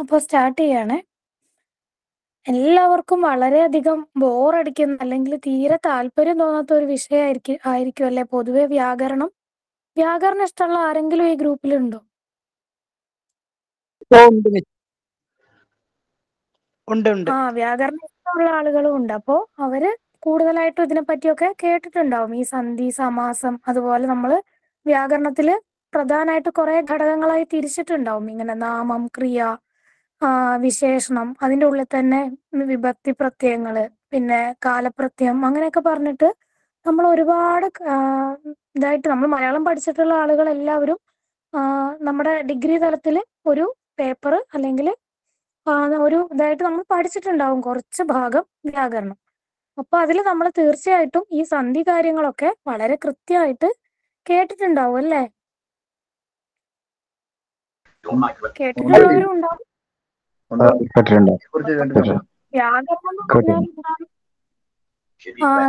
അപ്പോൾ സ്റ്റാർട്ട് ചെയ്യാണ്. എല്ലാവർക്കും വളരെയധികം ബോറടിക്കുന്ന അല്ലെങ്കിൽ തീരെ താല്പര്യം തോന്നാത്ത ഒരു വിഷയമായിരിക്കും ആയിരിക്കും അല്ലെ? പൊതുവെ വ്യാകരണം. വ്യാകരണം ഇഷ്ടമുള്ള ആരെങ്കിലും ഈ ഗ്രൂപ്പിലുണ്ടോ ആ വ്യാകരണം ഇഷ്ടമുള്ള ആളുകളും ഉണ്ട്. അപ്പോ അവർ കൂടുതലായിട്ടും ഇതിനെ പറ്റിയൊക്കെ കേട്ടിട്ടുണ്ടാവും. ഈ സന്ധി സമാസം അതുപോലെ നമ്മൾ വ്യാകരണത്തിൽ പ്രധാനമായിട്ട് കുറെ ഘടകങ്ങളായി തിരിച്ചിട്ടുണ്ടാവും. ഇങ്ങനെ നാമം ക്രിയ വിശേഷണം. അതിന്റെ ഉള്ളിൽ തന്നെ വിഭക്തി പ്രത്യയങ്ങൾ പിന്നെ കാലപ്രത്യയം അങ്ങനെയൊക്കെ പറഞ്ഞിട്ട് നമ്മൾ ഒരുപാട് ഇതായിട്ട് നമ്മൾ മലയാളം പഠിച്ചിട്ടുള്ള ആളുകൾ എല്ലാവരും നമ്മുടെ ഡിഗ്രി തലത്തിൽ ഒരു പേപ്പർ അല്ലെങ്കിൽ ഒരു ഇതായിട്ട് നമ്മൾ പഠിച്ചിട്ടുണ്ടാവും കുറച്ച് ഭാഗം വ്യാകരണം. അപ്പൊ അതിൽ നമ്മൾ തീർച്ചയായിട്ടും ഈ സന്ധി കാര്യങ്ങളൊക്കെ വളരെ കൃത്യമായിട്ട് കേട്ടിട്ടുണ്ടാവും അല്ലേ? കേട്ടിട്ടുള്ളവരും ഉണ്ടാവും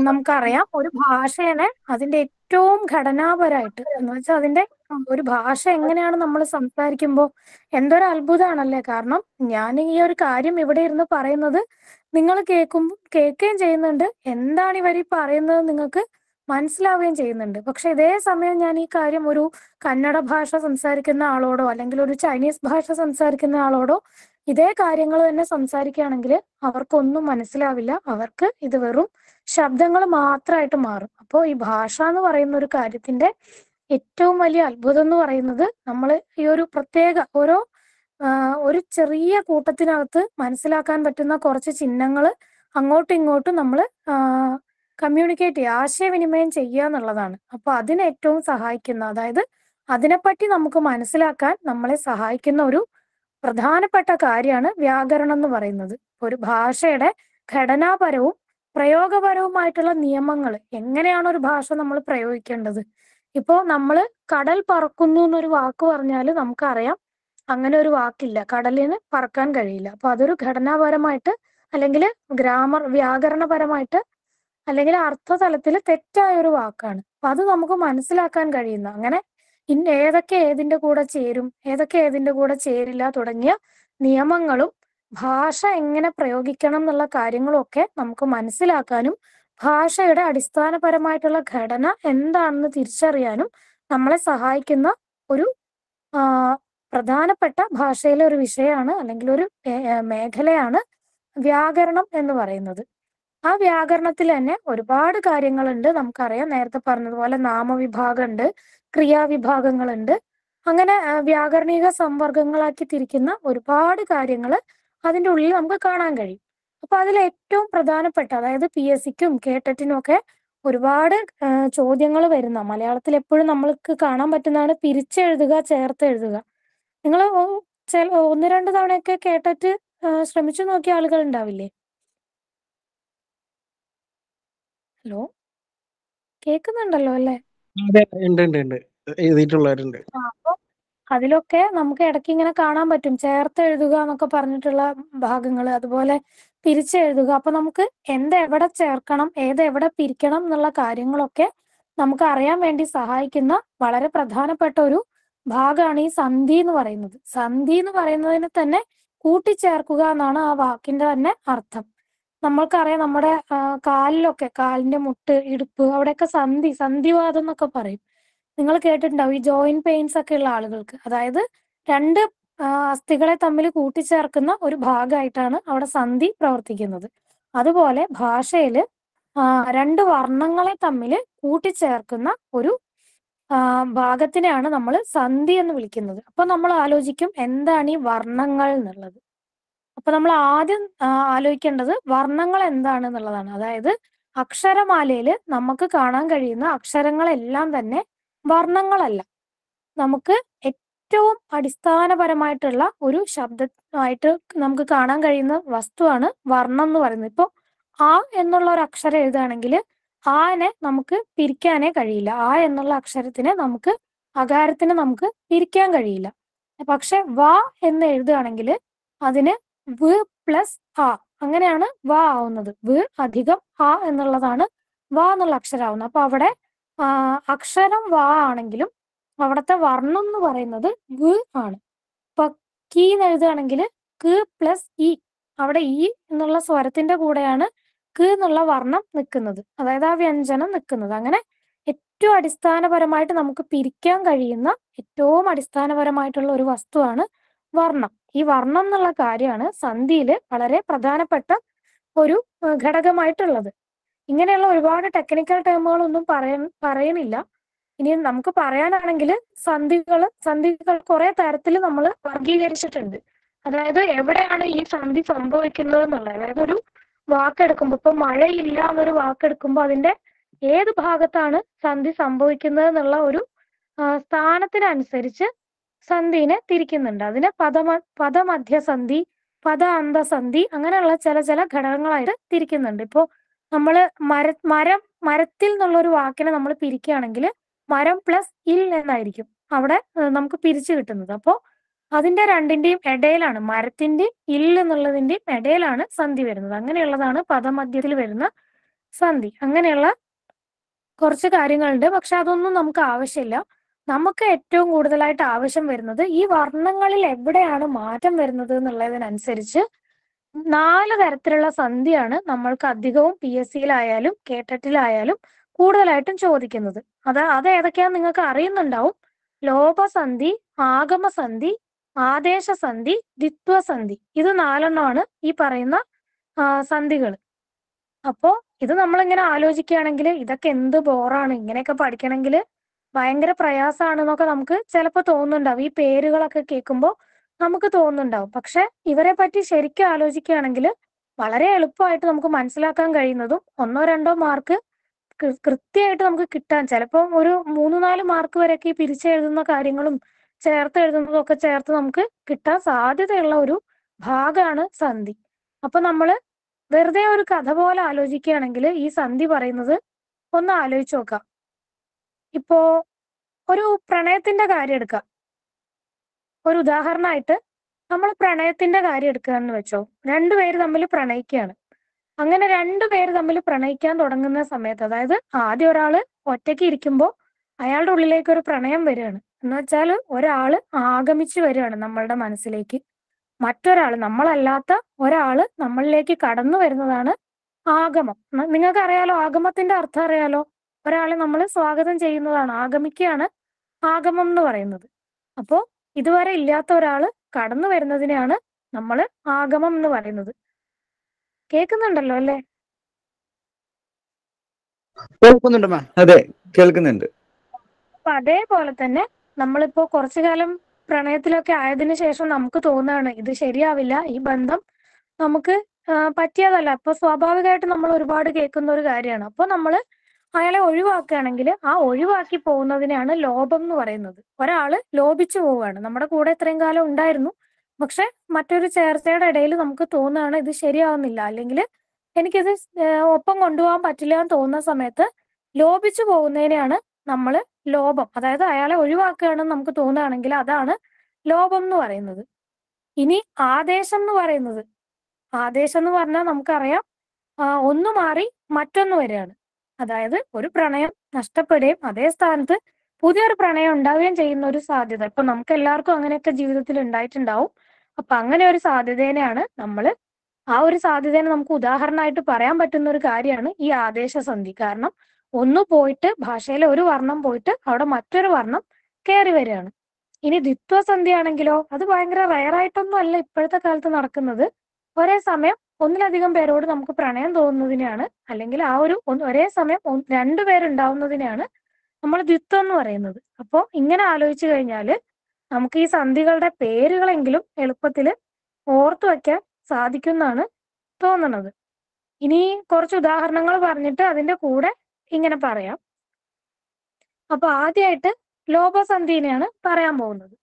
നമുക്കറിയാം ഒരു ഭാഷേനെ അതിന്റെ ഏറ്റവും ഘടനാപരമായിട്ട് എന്ന് വെച്ചാൽ അതിന്റെ ഒരു ഭാഷ എങ്ങനെയാണ് നമ്മൾ സംസാരിക്കുമ്പോൾ എന്തൊരു അത്ഭുതമാണല്ലേ കാരണം ഞാൻ ഈ ഒരു കാര്യം ഇവിടെ ഇരുന്ന് പറയുന്നത് നിങ്ങൾ കേൾക്കും കേൾക്കുകയും ചെയ്യുന്നുണ്ട്. എന്താണ് ഇവർ ഈ പറയുന്നത് നിങ്ങൾക്ക് മനസ്സിലാവുകയും ചെയ്യുന്നുണ്ട്. പക്ഷെ ഇതേ സമയം ഞാൻ ഈ കാര്യം ഒരു കന്നഡ ഭാഷ സംസാരിക്കുന്ന ആളോടോ അല്ലെങ്കിൽ ഒരു ചൈനീസ് ഭാഷ സംസാരിക്കുന്ന ആളോടോ ഇതേ കാര്യങ്ങൾ തന്നെ സംസാരിക്കുകയാണെങ്കിൽ അവർക്കൊന്നും മനസ്സിലാവില്ല. അവർക്ക് ഇത് വെറും ശബ്ദങ്ങൾ മാത്രമായിട്ട് മാറും. അപ്പോൾ ഈ ഭാഷ എന്ന് പറയുന്ന ഒരു കാര്യത്തിന്റെ ഏറ്റവും വലിയ അത്ഭുതം എന്ന് പറയുന്നത് നമ്മൾ ഈ ഒരു പ്രത്യേക ഓരോ ഒരു ചെറിയ കൂട്ടത്തിനകത്ത് മനസ്സിലാക്കാൻ പറ്റുന്ന കുറച്ച് ചിഹ്നങ്ങൾ അങ്ങോട്ടും ഇങ്ങോട്ടും നമ്മൾ കമ്മ്യൂണിക്കേറ്റ് ചെയ്യുക ആശയവിനിമയം ചെയ്യുക എന്നുള്ളതാണ്. അപ്പൊ അതിന് ഏറ്റവും സഹായിക്കുന്ന അതായത് അതിനെപ്പറ്റി നമുക്ക് മനസ്സിലാക്കാൻ നമ്മളെ സഹായിക്കുന്ന ഒരു പ്രധാനപ്പെട്ട കാര്യമാണ് വ്യാകരണം എന്ന് പറയുന്നത്. ഒരു ഭാഷയുടെ ഘടനാപരവും പ്രയോഗപരവുമായിട്ടുള്ള നിയമങ്ങൾ. എങ്ങനെയാണ് ഒരു ഭാഷ നമ്മൾ പ്രയോഗിക്കേണ്ടത്? ഇപ്പോ നമ്മൾ കടൽ പറക്കുന്നു എന്നൊരു വാക്ക് പറഞ്ഞാൽ നമുക്കറിയാം അങ്ങനെ ഒരു വാക്കില്ല. കടലിന് പറക്കാൻ കഴിയില്ല. അപ്പൊ അതൊരു ഘടനാപരമായിട്ട് അല്ലെങ്കിൽ ഗ്രാമർ വ്യാകരണപരമായിട്ട് അല്ലെങ്കിൽ അർത്ഥതലത്തിൽ തെറ്റായ ഒരു വാക്കാണ്. അപ്പൊ അത് നമുക്ക് മനസ്സിലാക്കാൻ കഴിയുന്ന അങ്ങനെ ഇന്ന ഏതൊക്കെ ഏതിന്റെ കൂടെ ചേരും? ഏതൊക്കെ ഏതിന്റെ കൂടെ ചേരില്ല തുടങ്ങിയ നിയമങ്ങളും ഭാഷ എങ്ങനെ പ്രയോഗിക്കണം എന്നുള്ള കാര്യങ്ങളും ഒക്കെ നമുക്ക് മനസ്സിലാക്കാനും ഭാഷയുടെ അടിസ്ഥാനപരമായിട്ടുള്ള ഘടന എന്താണെന്ന് തിരിച്ചറിയാനും നമ്മളെ സഹായിക്കുന്ന ഒരു പ്രധാനപ്പെട്ട ഭാഷയിലെ ഒരു വിഷയമാണ് അല്ലെങ്കിൽ ഒരു മേഖലയാണ് വ്യാകരണം എന്ന് പറയുന്നത്. ആ വ്യാകരണത്തിൽ തന്നെ ഒരുപാട് കാര്യങ്ങളുണ്ട്. നമുക്കറിയാം നേരത്തെ പറഞ്ഞതുപോലെ നാമവിഭാഗമുണ്ട്. ക്രിയാവിഭാഗങ്ങളുണ്ട്. അങ്ങനെ വ്യാകരണിക സംവർഗങ്ങളാക്കി തിരിക്കുന്ന ഒരുപാട് കാര്യങ്ങൾ അതിന്റെ ഉള്ളിൽ നമുക്ക് കാണാൻ കഴിയും. അപ്പൊ അതിൽ ഏറ്റവും പ്രധാനപ്പെട്ട അതായത് പി എസ് സിക്കും കേട്ടറ്റിനും ഒക്കെ ഒരുപാട് ചോദ്യങ്ങൾ വരുന്ന മലയാളത്തിൽ എപ്പോഴും നമ്മൾക്ക് കാണാൻ പറ്റുന്നതാണ് പിരിച്ചെഴുതുക ചേർത്ത് എഴുതുക നിങ്ങൾ ഒന്ന് രണ്ട് തവണയൊക്കെ കേട്ടിട്ട് ശ്രമിച്ചു നോക്കിയ ആളുകൾ ഉണ്ടാവില്ലേ? ഹലോ? കേൾക്കുന്നുണ്ടല്ലോ അല്ലേ? ഉണ്ട് ഉണ്ട് ഉണ്ട്. എഴുതിയിട്ടുള്ളവരുണ്ട്. അതിലൊക്കെ നമുക്ക് ഇടയ്ക്ക് ഇങ്ങനെ കാണാൻ പറ്റും. ചേർത്ത് എഴുതുക എന്നൊക്കെ പറഞ്ഞിട്ടുള്ള ഭാഗങ്ങൾ അതുപോലെ പിരിച്ചെഴുതുക. അപ്പൊ നമുക്ക് എന്ത് എവിടെ ചേർക്കണം ഏത് എവിടെ പിരിക്കണം എന്നുള്ള കാര്യങ്ങളൊക്കെ നമുക്ക് അറിയാൻ വേണ്ടി സഹായിക്കുന്ന വളരെ പ്രധാനപ്പെട്ട ഒരു ഭാഗമാണ് ഈ സന്ധി എന്ന് പറയുന്നത്. സന്ധി എന്ന് പറയുന്നതിന് തന്നെ കൂട്ടിച്ചേർക്കുക എന്നാണ് ആ വാക്കിന്റെ തന്നെ അർത്ഥം. നമ്മൾക്കറിയാം നമ്മുടെ കാലിലൊക്കെ കാലിന്റെ മുട്ട് ഇടുപ്പ് അവിടെയൊക്കെ സന്ധി സന്ധിവാദം എന്നൊക്കെ പറയും. നിങ്ങൾ കേട്ടിട്ടുണ്ടാവും ഈ ജോയിന്റ് പെയിൻസ് ഒക്കെ ഉള്ള ആളുകൾക്ക്. അതായത് രണ്ട് അസ്ഥികളെ തമ്മിൽ കൂട്ടിച്ചേർക്കുന്ന ഒരു ഭാഗമായിട്ടാണ് അവിടെ സന്ധി പ്രവർത്തിക്കുന്നത്. അതുപോലെ ഭാഷയിൽ രണ്ട് വർണങ്ങളെ തമ്മിൽ കൂട്ടിച്ചേർക്കുന്ന ഒരു ഭാഗത്തിനെയാണ് നമ്മൾ സന്ധി എന്ന് വിളിക്കുന്നത്. അപ്പൊ നമ്മൾ ആലോചിക്കും എന്താണ് ഈ വർണങ്ങൾ എന്നുള്ളത്. അപ്പൊ നമ്മൾ ആദ്യം ആലോചിക്കേണ്ടത് വർണങ്ങൾ എന്താണ് എന്നുള്ളതാണ്. അതായത് അക്ഷരമാലയിൽ നമുക്ക് കാണാൻ കഴിയുന്ന അക്ഷരങ്ങളെല്ലാം തന്നെ വർണങ്ങളല്ല. നമുക്ക് ഏറ്റവും അടിസ്ഥാനപരമായിട്ടുള്ള ഒരു ശബ്ദമായിട്ട് നമുക്ക് കാണാൻ കഴിയുന്ന വസ്തുവാണ് വർണം എന്ന് പറയുന്നത്. ഇപ്പോൾ ആ എന്നുള്ള ഒരു അക്ഷരം എഴുതുകയാണെങ്കിൽ ആനെ നമുക്ക് പിരിക്കാനേ കഴിയില്ല. ആ എന്നുള്ള അക്ഷരത്തിനെ നമുക്ക് അകാരത്തിന് നമുക്ക് പിരിക്കാൻ കഴിയില്ല. പക്ഷെ വ എന്ന് എഴുതുകയാണെങ്കിൽ അതിന് വ് പ്ലസ് ആ അങ്ങനെയാണ് വ ആവുന്നത്. വ് അധികം ആ എന്നുള്ളതാണ് വ എന്നുള്ള അക്ഷരമാവുന്നത് അപ്പൊ അവിടെ അക്ഷരം വ ആണെങ്കിലും അവിടുത്തെ വർണം എന്ന് പറയുന്നത് വ് ആണ്. ഇപ്പൊ കീ എന്ന് എഴുതുകയാണെങ്കിൽ ക് പ്ലസ് ഇ. അവിടെ ഇ എന്നുള്ള സ്വരത്തിന്റെ കൂടെയാണ് ക് എന്നുള്ള വർണം നിൽക്കുന്നത്. അതായത് ആ വ്യഞ്ജനം നിൽക്കുന്നത്. അങ്ങനെ ഏറ്റവും അടിസ്ഥാനപരമായിട്ട് നമുക്ക് പിരിക്കാൻ കഴിയുന്ന ഏറ്റവും അടിസ്ഥാനപരമായിട്ടുള്ള ഒരു വസ്തുവാണ് വർണം. ഈ വർണം എന്നുള്ള കാര്യമാണ് സന്ധിയിൽ വളരെ പ്രധാനപ്പെട്ട ഒരു ഘടകമായിട്ടുള്ളത്. ഇങ്ങനെയുള്ള ഒരുപാട് ടെക്നിക്കൽ ടേമുകളൊന്നും പറയ പറയണില്ല ഇനി നമുക്ക് പറയാനാണെങ്കിൽ സന്ധികൾ സന്ധികൾ കുറെ തരത്തിൽ നമ്മൾ വർഗീകരിച്ചിട്ടുണ്ട് അതായത് എവിടെയാണ് ഈ സന്ധി സംഭവിക്കുന്നത് എന്നുള്ളത് അതായത് ഒരു വാക്കെടുക്കുമ്പോൾ ഇപ്പൊ മഴയില്ല എന്നൊരു വാക്കെടുക്കുമ്പോൾ അതിന്റെ ഏത് ഭാഗത്താണ് സന്ധി സംഭവിക്കുന്നത് എന്നുള്ള ഒരു സ്ഥാനത്തിനനുസരിച്ച് സന്ധിനെ തിരിക്കുന്നുണ്ട്. അതിനെ പദമ പദമധ്യസന്ധി പദ അന്തസന്ധി അങ്ങനെയുള്ള ചില ചില ഘടകങ്ങളായിട്ട് തിരിക്കുന്നുണ്ട്. ഇപ്പോ നമ്മൾ മര മരം മരത്തിൽ എന്നുള്ള ഒരു വാക്കിനെ നമ്മൾ പിരിക്കുകയാണെങ്കിൽ മരം പ്ലസ് ഇൽ എന്നായിരിക്കും അവിടെ നമുക്ക് പിരിച്ചു കിട്ടുന്നത്. അപ്പോ അതിന്റെ രണ്ടിന്റെയും ഇടയിലാണ് മരത്തിന്റെ ഇൽ എന്നുള്ളതിന്റെയും ഇടയിലാണ് സന്ധി വരുന്നത്. അങ്ങനെയുള്ളതാണ് പദമധ്യത്തിൽ വരുന്ന സന്ധി. അങ്ങനെയുള്ള കുറച്ച് കാര്യങ്ങളുണ്ട്. പക്ഷെ അതൊന്നും നമുക്ക് ആവശ്യമില്ല. നമുക്ക് ഏറ്റവും കൂടുതലായിട്ട് ആവശ്യം വരുന്നത് ഈ വർണങ്ങളിൽ എവിടെയാണ് മാറ്റം വരുന്നത് എന്നുള്ളതിനനുസരിച്ച് നാല് തരത്തിലുള്ള സന്ധിയാണ് നമ്മൾക്ക് അധികവും പി എസ് സിയിലായാലും കേട്ടറ്റിലായാലും കൂടുതലായിട്ടും ചോദിക്കുന്നത്. അത് അത് ഏതൊക്കെയാന്ന് നിങ്ങൾക്ക് അറിയുന്നുണ്ടാവും. ലോപസന്ധി ആഗമസന്ധി ആദേശസന്ധി ദ്വിത്വസന്ധി. ഇത് നാലെണ്ണമാണ് ഈ പറയുന്ന സന്ധികൾ അപ്പോ ഇത് നമ്മളിങ്ങനെ ആലോചിക്കുകയാണെങ്കിൽ ഇതൊക്കെ എന്ത് ബോറാണ്? ഇങ്ങനെയൊക്കെ പഠിക്കണമെങ്കിൽ ഭയങ്കര പ്രയാസമാണെന്നൊക്കെ നമുക്ക് ചിലപ്പോൾ തോന്നുന്നുണ്ടാവും. ഈ പേരുകളൊക്കെ കേൾക്കുമ്പോൾ നമുക്ക് തോന്നുന്നുണ്ടാവും. പക്ഷെ ഇവരെ പറ്റി ശരിക്കും ആലോചിക്കുകയാണെങ്കിൽ വളരെ എളുപ്പമായിട്ട് നമുക്ക് മനസ്സിലാക്കാൻ കഴിയുന്നതും ഒന്നോ രണ്ടോ മാർക്ക് കൃത്യമായിട്ട് നമുക്ക് കിട്ടാൻ ചിലപ്പോൾ ഒരു മൂന്ന് നാല് മാർക്ക് വരെയൊക്കെ ഈ പിരിച്ചെഴുതുന്ന കാര്യങ്ങളും ചേർത്ത് എഴുതുന്നതും ഒക്കെ ചേർത്ത് നമുക്ക് കിട്ടാൻ സാധ്യതയുള്ള ഒരു ഭാഗമാണ് സന്ധി. അപ്പൊ നമ്മൾ വെറുതെ ഒരു കഥ പോലെ ആലോചിക്കുകയാണെങ്കിൽ ഈ സന്ധി പറയുന്നത് ഒന്ന് ആലോചിച്ച് നോക്കാം. ഇപ്പോ ഒരു പ്രണയത്തിന്റെ കാര്യം എടുക്കാം. ഒരു ഉദാഹരണമായിട്ട് നമ്മൾ പ്രണയത്തിന്റെ കാര്യം എടുക്കുകയെന്ന് വെച്ചോ. രണ്ടുപേര് തമ്മിൽ പ്രണയിക്കുകയാണ് അങ്ങനെ രണ്ടുപേര് തമ്മിൽ പ്രണയിക്കാൻ തുടങ്ങുന്ന സമയത്ത് അതായത് ആദ്യം ഒരാൾ ഒറ്റയ്ക്ക് ഇരിക്കുമ്പോൾ അയാളുടെ ഉള്ളിലേക്ക് ഒരു പ്രണയം വരികയാണ്. എന്ന് വെച്ചാൽ ഒരാൾ ആഗമിച്ചു വരികയാണ് നമ്മളുടെ മനസ്സിലേക്ക്. മറ്റൊരാൾ നമ്മളല്ലാത്ത ഒരാൾ നമ്മളിലേക്ക് കടന്നു വരുന്നതാണ് ആഗമം. നിങ്ങൾക്ക് അറിയാലോ ആഗമത്തിന്റെ അർത്ഥം അറിയാലോ? ഒരാളെ നമ്മൾ സ്വാഗതം ചെയ്യുന്നതാണ് ആഗമിക്കുകയാണ് ആഗമം എന്ന് പറയുന്നത്. അപ്പോ ഇതുവരെ ഇല്ലാത്ത ഒരാൾ കടന്നു വരുന്നതിനെയാണ് നമ്മൾ ആഗമം എന്ന് പറയുന്നത്. കേൾക്കുന്നുണ്ടല്ലോ അല്ലേ? കേൾക്കുന്നുണ്ട് മാം. അതെ കേൾക്കുന്നുണ്ട്. അപ്പൊ അതേപോലെ തന്നെ നമ്മളിപ്പോ കുറച്ചു കാലം പ്രണയത്തിലൊക്കെ ആയതിനു ശേഷം നമുക്ക് തോന്നുകയാണ് ഇത് ശരിയാവില്ല ഈ ബന്ധം നമുക്ക് പറ്റിയതല്ല. അപ്പൊ സ്വാഭാവികമായിട്ട് നമ്മൾ ഒരുപാട് കേൾക്കുന്ന ഒരു കാര്യമാണ്. അപ്പൊ നമ്മൾ അയാളെ ഒഴിവാക്കുകയാണെങ്കിൽ ആ ഒഴിവാക്കി പോകുന്നതിനെയാണ് ലോഭം എന്ന് പറയുന്നത്. ഒരാൾ ലോപിച്ചു പോവുകയാണ്. നമ്മുടെ കൂടെ ഇത്രയും കാലം ഉണ്ടായിരുന്നു. പക്ഷെ മറ്റൊരു ചേർച്ചയുടെ ഇടയിൽ നമുക്ക് തോന്നുകയാണ് ഇത് ശരിയാവുന്നില്ല. അല്ലെങ്കിൽ എനിക്കിത് ഒപ്പം കൊണ്ടുപോകാൻ പറ്റില്ല എന്ന് തോന്നുന്ന സമയത്ത് ലോപിച്ചു പോകുന്നതിനെയാണ് നമ്മൾ ലോഭം അതായത് അയാളെ ഒഴിവാക്കുകയാണെന്ന് നമുക്ക് തോന്നുകയാണെങ്കിൽ അതാണ് ലോഭം എന്ന് പറയുന്നത്. ഇനി ആദേശം എന്ന് പറയുന്നത്. ആദേശം എന്ന് പറഞ്ഞാൽ നമുക്കറിയാം ഒന്ന് മാറി മറ്റൊന്ന് വരികയാണ് അതായത് ഒരു പ്രണയം നഷ്ടപ്പെടുകയും അതേ സ്ഥാനത്ത് പുതിയൊരു പ്രണയം ഉണ്ടാവുകയും ചെയ്യുന്ന ഒരു സാധ്യത. ഇപ്പൊ നമുക്ക് എല്ലാവർക്കും അങ്ങനെയൊക്കെ ജീവിതത്തിൽ ഉണ്ടായിട്ടുണ്ടാവും. അപ്പൊ അങ്ങനെ ഒരു സാധ്യതേനെയാണ് നമ്മൾ ആ ഒരു സാധ്യതേനെ നമുക്ക് ഉദാഹരണമായിട്ട് പറയാൻ പറ്റുന്ന ഒരു കാര്യമാണ് ഈ ആദേശ സന്ധി കാരണം ഒന്ന് പോയിട്ട് ഭാഷയിലെ ഒരു വർണം പോയിട്ട് അവിടെ മറ്റൊരു വർണം കയറി വരികയാണ്. ഇനി ദ്വിത്വസന്ധി ആണെങ്കിലോ അത് ഭയങ്കര റയറായിട്ടൊന്നും അല്ല ഇപ്പോഴത്തെ കാലത്ത് നടക്കുന്നത്. ഒരേ സമയം ഒന്നിലധികം പേരോട് നമുക്ക് പ്രണയം തോന്നുന്നതിനെയാണ് അല്ലെങ്കിൽ ആ ഒരു ഒരേ സമയം ഒന്ന് രണ്ടു പേരുണ്ടാവുന്നതിനെയാണ് നമ്മൾ ദ്വിത്വം എന്ന് പറയുന്നത്. അപ്പോൾ ഇങ്ങനെ ആലോചിച്ചു കഴിഞ്ഞാൽ നമുക്ക് ഈ സന്ധികളുടെ പേരുകളെങ്കിലും എളുപ്പത്തിൽ ഓർത്തു വെക്കാൻ സാധിക്കുമെന്നാണ് തോന്നുന്നത് ഇനി കുറച്ച് ഉദാഹരണങ്ങൾ പറഞ്ഞിട്ട് അതിന്റെ കൂടെ ഇങ്ങനെ പറയാം. അപ്പൊ ആദ്യമായിട്ട് ലോപസന്ധിനെയാണ് പറയാൻ പോകുന്നത്.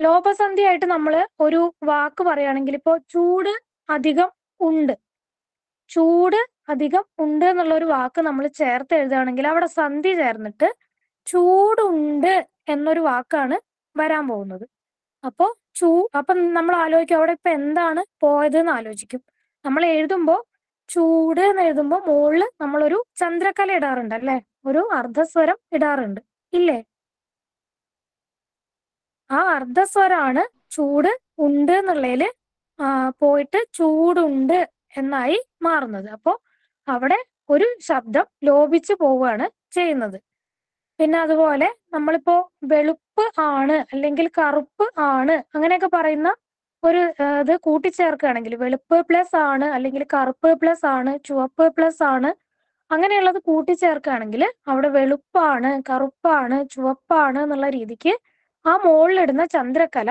ലോപസന്ധിയായിട്ട് നമ്മൾ ഒരു വാക്ക് പറയുകയാണെങ്കിൽ ഇപ്പോ ചൂട് അധികം ഉണ്ട്. ചൂട് അധികം ഉണ്ട് എന്നുള്ള ഒരു വാക്ക് നമ്മൾ ചേർത്ത് എഴുതുകയാണെങ്കിൽ അവിടെ സന്ധി ചേർന്നിട്ട് ചൂടുണ്ട് എന്നൊരു വാക്കാണ് വരാൻ പോകുന്നത്. അപ്പോ ചൂ അപ്പൊ നമ്മൾ ആലോചിക്കും അവിടെ ഇപ്പൊ എന്താണ് പോയത് എന്ന് ആലോചിക്കും. നമ്മൾ എഴുതുമ്പോ ചൂട് എന്ന് എഴുതുമ്പോ മുകളിൽ നമ്മളൊരു ചന്ദ്രക്കല ഇടാറുണ്ട് അല്ലെ? ഒരു അർദ്ധസ്വരം ഇടാറുണ്ട്. ഇല്ലേ? ആ അർദ്ധസ്വരാണ് ചൂട് ഉണ്ട് എന്നുള്ളതിൽ പോയിട്ട് ചൂടുണ്ട് എന്നായി മാറുന്നത്. അപ്പോൾ അവിടെ ഒരു ശബ്ദം ലോപിച്ചു പോവുകയാണ് ചെയ്യുന്നത്. പിന്നെ അതുപോലെ നമ്മളിപ്പോ വെളുപ്പ് ആണ് അല്ലെങ്കിൽ കറുപ്പ് ആണ് അങ്ങനെയൊക്കെ പറയുന്ന ഒരു ഇത് കൂട്ടിച്ചേർക്കുകയാണെങ്കിൽ വെളുപ്പ് പ്ലസ് ആണ് അല്ലെങ്കിൽ കറുപ്പ് പ്ലസ് ആണ് ചുവപ്പ് പ്ലസ് ആണ് അങ്ങനെയുള്ളത് കൂട്ടിച്ചേർക്കുകയാണെങ്കിൽ അവിടെ വെളുപ്പാണ് കറുപ്പാണ് ചുവപ്പാണ് എന്നുള്ള രീതിക്ക് ആ മുകളിലിടുന്ന ചന്ദ്രക്കല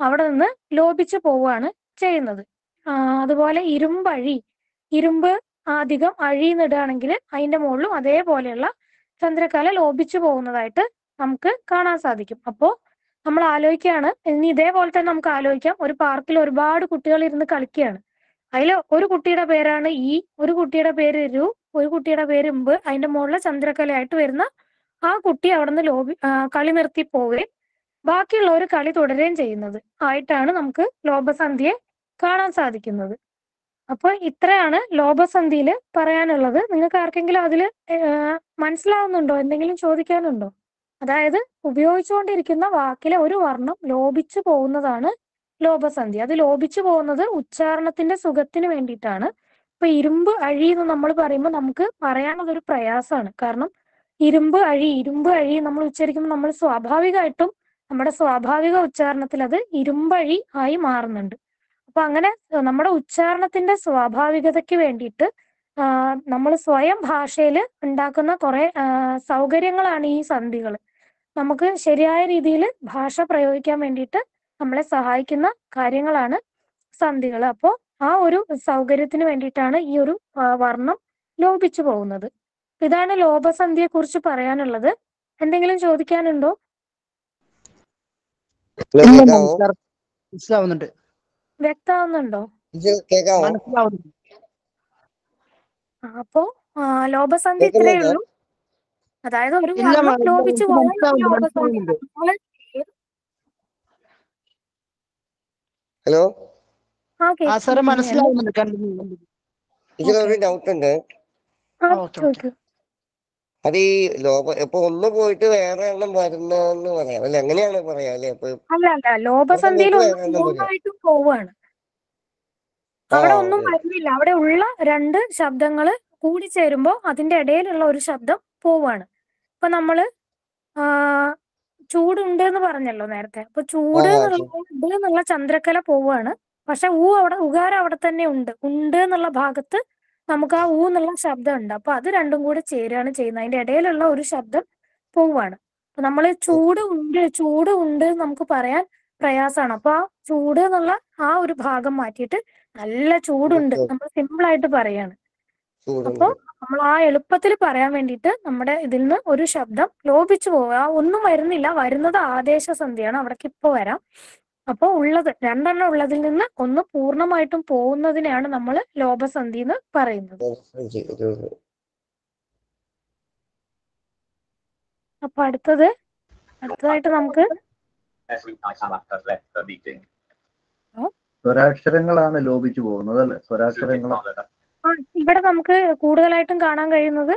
അവിടെ നിന്ന് ലോപിച്ചു പോവുകയാണ് ചെയ്യുന്നത്. അതുപോലെ ഇരുമ്പഴി ഇരുമ്പ് അധികം അഴിയുന്നിടുകയാണെങ്കിൽ അതിന്റെ മുകളിലും അതേപോലെയുള്ള ചന്ദ്രക്കല ലോപിച്ചു പോകുന്നതായിട്ട് നമുക്ക് കാണാൻ സാധിക്കും. അപ്പോൾ നമ്മൾ ആലോചിക്കുകയാണ്. ഇനി ഇതേപോലെ തന്നെ നമുക്ക് ആലോചിക്കാം. ഒരു പാർക്കിൽ ഒരുപാട് കുട്ടികൾ ഇരുന്ന് കളിക്കുകയാണ്. അതിൽ ഒരു കുട്ടിയുടെ പേരാണ് ഈ ഒരു കുട്ടിയുടെ പേര് രു ഒരു കുട്ടിയുടെ പേര് ഇമ്പ്. അതിന്റെ മുകളിലെ ചന്ദ്രക്കലയായിട്ട് വരുന്ന ആ കുട്ടി അവിടെ നിന്ന് ലോബി കളി നിർത്തി പോവുകയും ബാക്കിയുള്ളവർ കളി തുടരുകയും ചെയ്യുന്നത് ആയിട്ടാണ് നമുക്ക് ലോഭസന്ധിയെ കാണാൻ സാധിക്കുന്നത്. അപ്പൊ ഇത്രയാണ് ലോഭസന്ധിയിൽ പറയാനുള്ളത്. നിങ്ങൾക്ക് ആർക്കെങ്കിലും അതിൽ മനസ്സിലാവുന്നുണ്ടോ? എന്തെങ്കിലും ചോദിക്കാനുണ്ടോ? അതായത് ഉപയോഗിച്ചുകൊണ്ടിരിക്കുന്ന വാക്കിലെ ഒരു വർണം ലോപിച്ചു പോകുന്നതാണ് ലോഭസന്ധി അത് ലോപിച്ചു പോകുന്നത് ഉച്ചാരണത്തിന്റെ സുഖത്തിന് വേണ്ടിയിട്ടാണ്. ഇപ്പൊ ഇരുമ്പ് അഴി എന്ന് നമ്മൾ പറയുമ്പോൾ നമുക്ക് പറയാനുള്ളത് ഒരു പ്രയാസമാണ്. കാരണം ഇരുമ്പ് അഴി ഇരുമ്പ് അഴി നമ്മൾ ഉച്ചരിക്കുമ്പോൾ നമ്മൾ സ്വാഭാവികമായിട്ടും നമ്മുടെ സ്വാഭാവിക ഉച്ചാരണത്തിൽ അത് ഇരുമ്പഴി ആയി മാറുന്നുണ്ട്. അപ്പൊ അങ്ങനെ നമ്മുടെ ഉച്ചാരണത്തിന്റെ സ്വാഭാവികതയ്ക്ക് വേണ്ടിയിട്ട് നമ്മൾ സ്വയം ഭാഷയിൽ ഉണ്ടാക്കുന്ന കുറെ സൗകര്യങ്ങളാണ് ഈ സന്ധികൾ. നമുക്ക് ശരിയായ രീതിയിൽ ഭാഷ പ്രയോഗിക്കാൻ വേണ്ടിയിട്ട് നമ്മളെ സഹായിക്കുന്ന കാര്യങ്ങളാണ് സന്ധികൾ. അപ്പോൾ ആ ഒരു സൗകര്യത്തിന് വേണ്ടിയിട്ടാണ് ഈ ഒരു വർണം ലോപിച്ചു പോകുന്നത്. ഇതാണ് ലോപസന്ധിയെ കുറിച്ച് പറയാനുള്ളത്. എന്തെങ്കിലും ചോദിക്കാനുണ്ടോ? മനസ്സിലാവുന്നുണ്ട്. വ്യക്തമാവുന്നുണ്ടോ? അപ്പോ ലോഭസന്ധി ഇത്രയേ ഉള്ളൂ. അതായത് ഒരു ഇല്ല വർണം മാം ഇല്ല ലോപിച്ചു എനിക്ക് പോയാൽ മനസ്സിലാവുന്നുണ്ട് ലോപസന്ധിയാണ് മനസ്സിലാവുന്നുണ്ട്. നമ്മൾ ഹലോ? ആ ഉണ്ട് ഓക്കെ മനസ്സിലാവുന്നുണ്ട്. ഓക്കെ. ഒരു ഡൗട്ട് ഉണ്ട് ആ ഓക്കെ ഓക്കെ ചോദിക്കൂ അത് ഈ ലോപ ഇപ്പൊ ഒന്ന് പോയിട്ട് വേറെ എണ്ണം വരുന്നെന്ന് പറയാം. അല്ലെ എങ്ങനെയാണ് പറയാ അല്ലെ? ഇപ്പൊ അല്ല അല്ല. ലോപസന്ധിയിൽ ആ അവിടെ ഒന്നും വരുന്നില്ല അവിടെ ഉള്ള രണ്ട് ശബ്ദങ്ങൾ കൂടിച്ചേരുമ്പോ അതിന്റെ ഇടയിലുള്ള ഒരു ശബ്ദം പോവാണ്. ഇപ്പൊ നമ്മൾ ചൂടുണ്ട് എന്ന് പറഞ്ഞല്ലോ നേരത്തെ. അപ്പൊ ചൂട് എന്നുള്ള ചന്ദ്രക്കല പോവാണ്. പക്ഷെ ഊ അവിടെ ഉകാരം അവിടെ തന്നെ ഉണ്ട്. ഉണ്ട് എന്നുള്ള ഭാഗത്ത് നമുക്ക് ആ ഊ എന്നുള്ള ശബ്ദം ഉണ്ട്. അപ്പൊ അത് രണ്ടും കൂടെ ചേരുകയാണ് ചെയ്യുന്നത്. അതിന്റെ ഇടയിലുള്ള ഒരു ശബ്ദം പോവാണ് അപ്പൊ നമ്മൾ ചൂട് ഉണ്ട് ചൂട് ഉണ്ട് നമുക്ക് പറയാൻ പ്രയാസമാണ്. അപ്പൊ ആ ചൂട് എന്നുള്ള ആ ഒരു ഭാഗം മാറ്റിയിട്ട് നല്ല ചൂടുണ്ട് നമ്മൾ സിമ്പിൾ ആയിട്ട് പറയാണ് അപ്പൊ നമ്മൾ ആ എളുപ്പത്തിൽ പറയാൻ വേണ്ടിയിട്ട് നമ്മുടെ ഇതിൽ നിന്ന് ഒരു ശബ്ദം ലോപിച്ചു പോവുക. ആ ഒന്നും വരുന്നില്ല. വരുന്നത് ആദേശ സന്ധിയാണ് അവിടേക്ക് ഇപ്പൊ വരാം. അപ്പൊ ഉള്ളത് രണ്ടെണ്ണം ഉള്ളതിൽ നിന്ന് ഒന്ന് പൂർണമായിട്ടും പോകുന്നതിനെയാണ് നമ്മൾ ലോപസന്ധി എന്ന് പറയുന്നത്. അപ്പൊ അടുത്തത് അടുത്തതായിട്ട് നമുക്ക്. സ്വരാക്ഷരങ്ങളാണ് ലോപിച്ചു പോകുന്നത് അല്ലെ? സ്വരാക്ഷരങ്ങൾ ആ, ഇവിടെ നമുക്ക് കൂടുതലായിട്ടും കാണാൻ കഴിയുന്നത്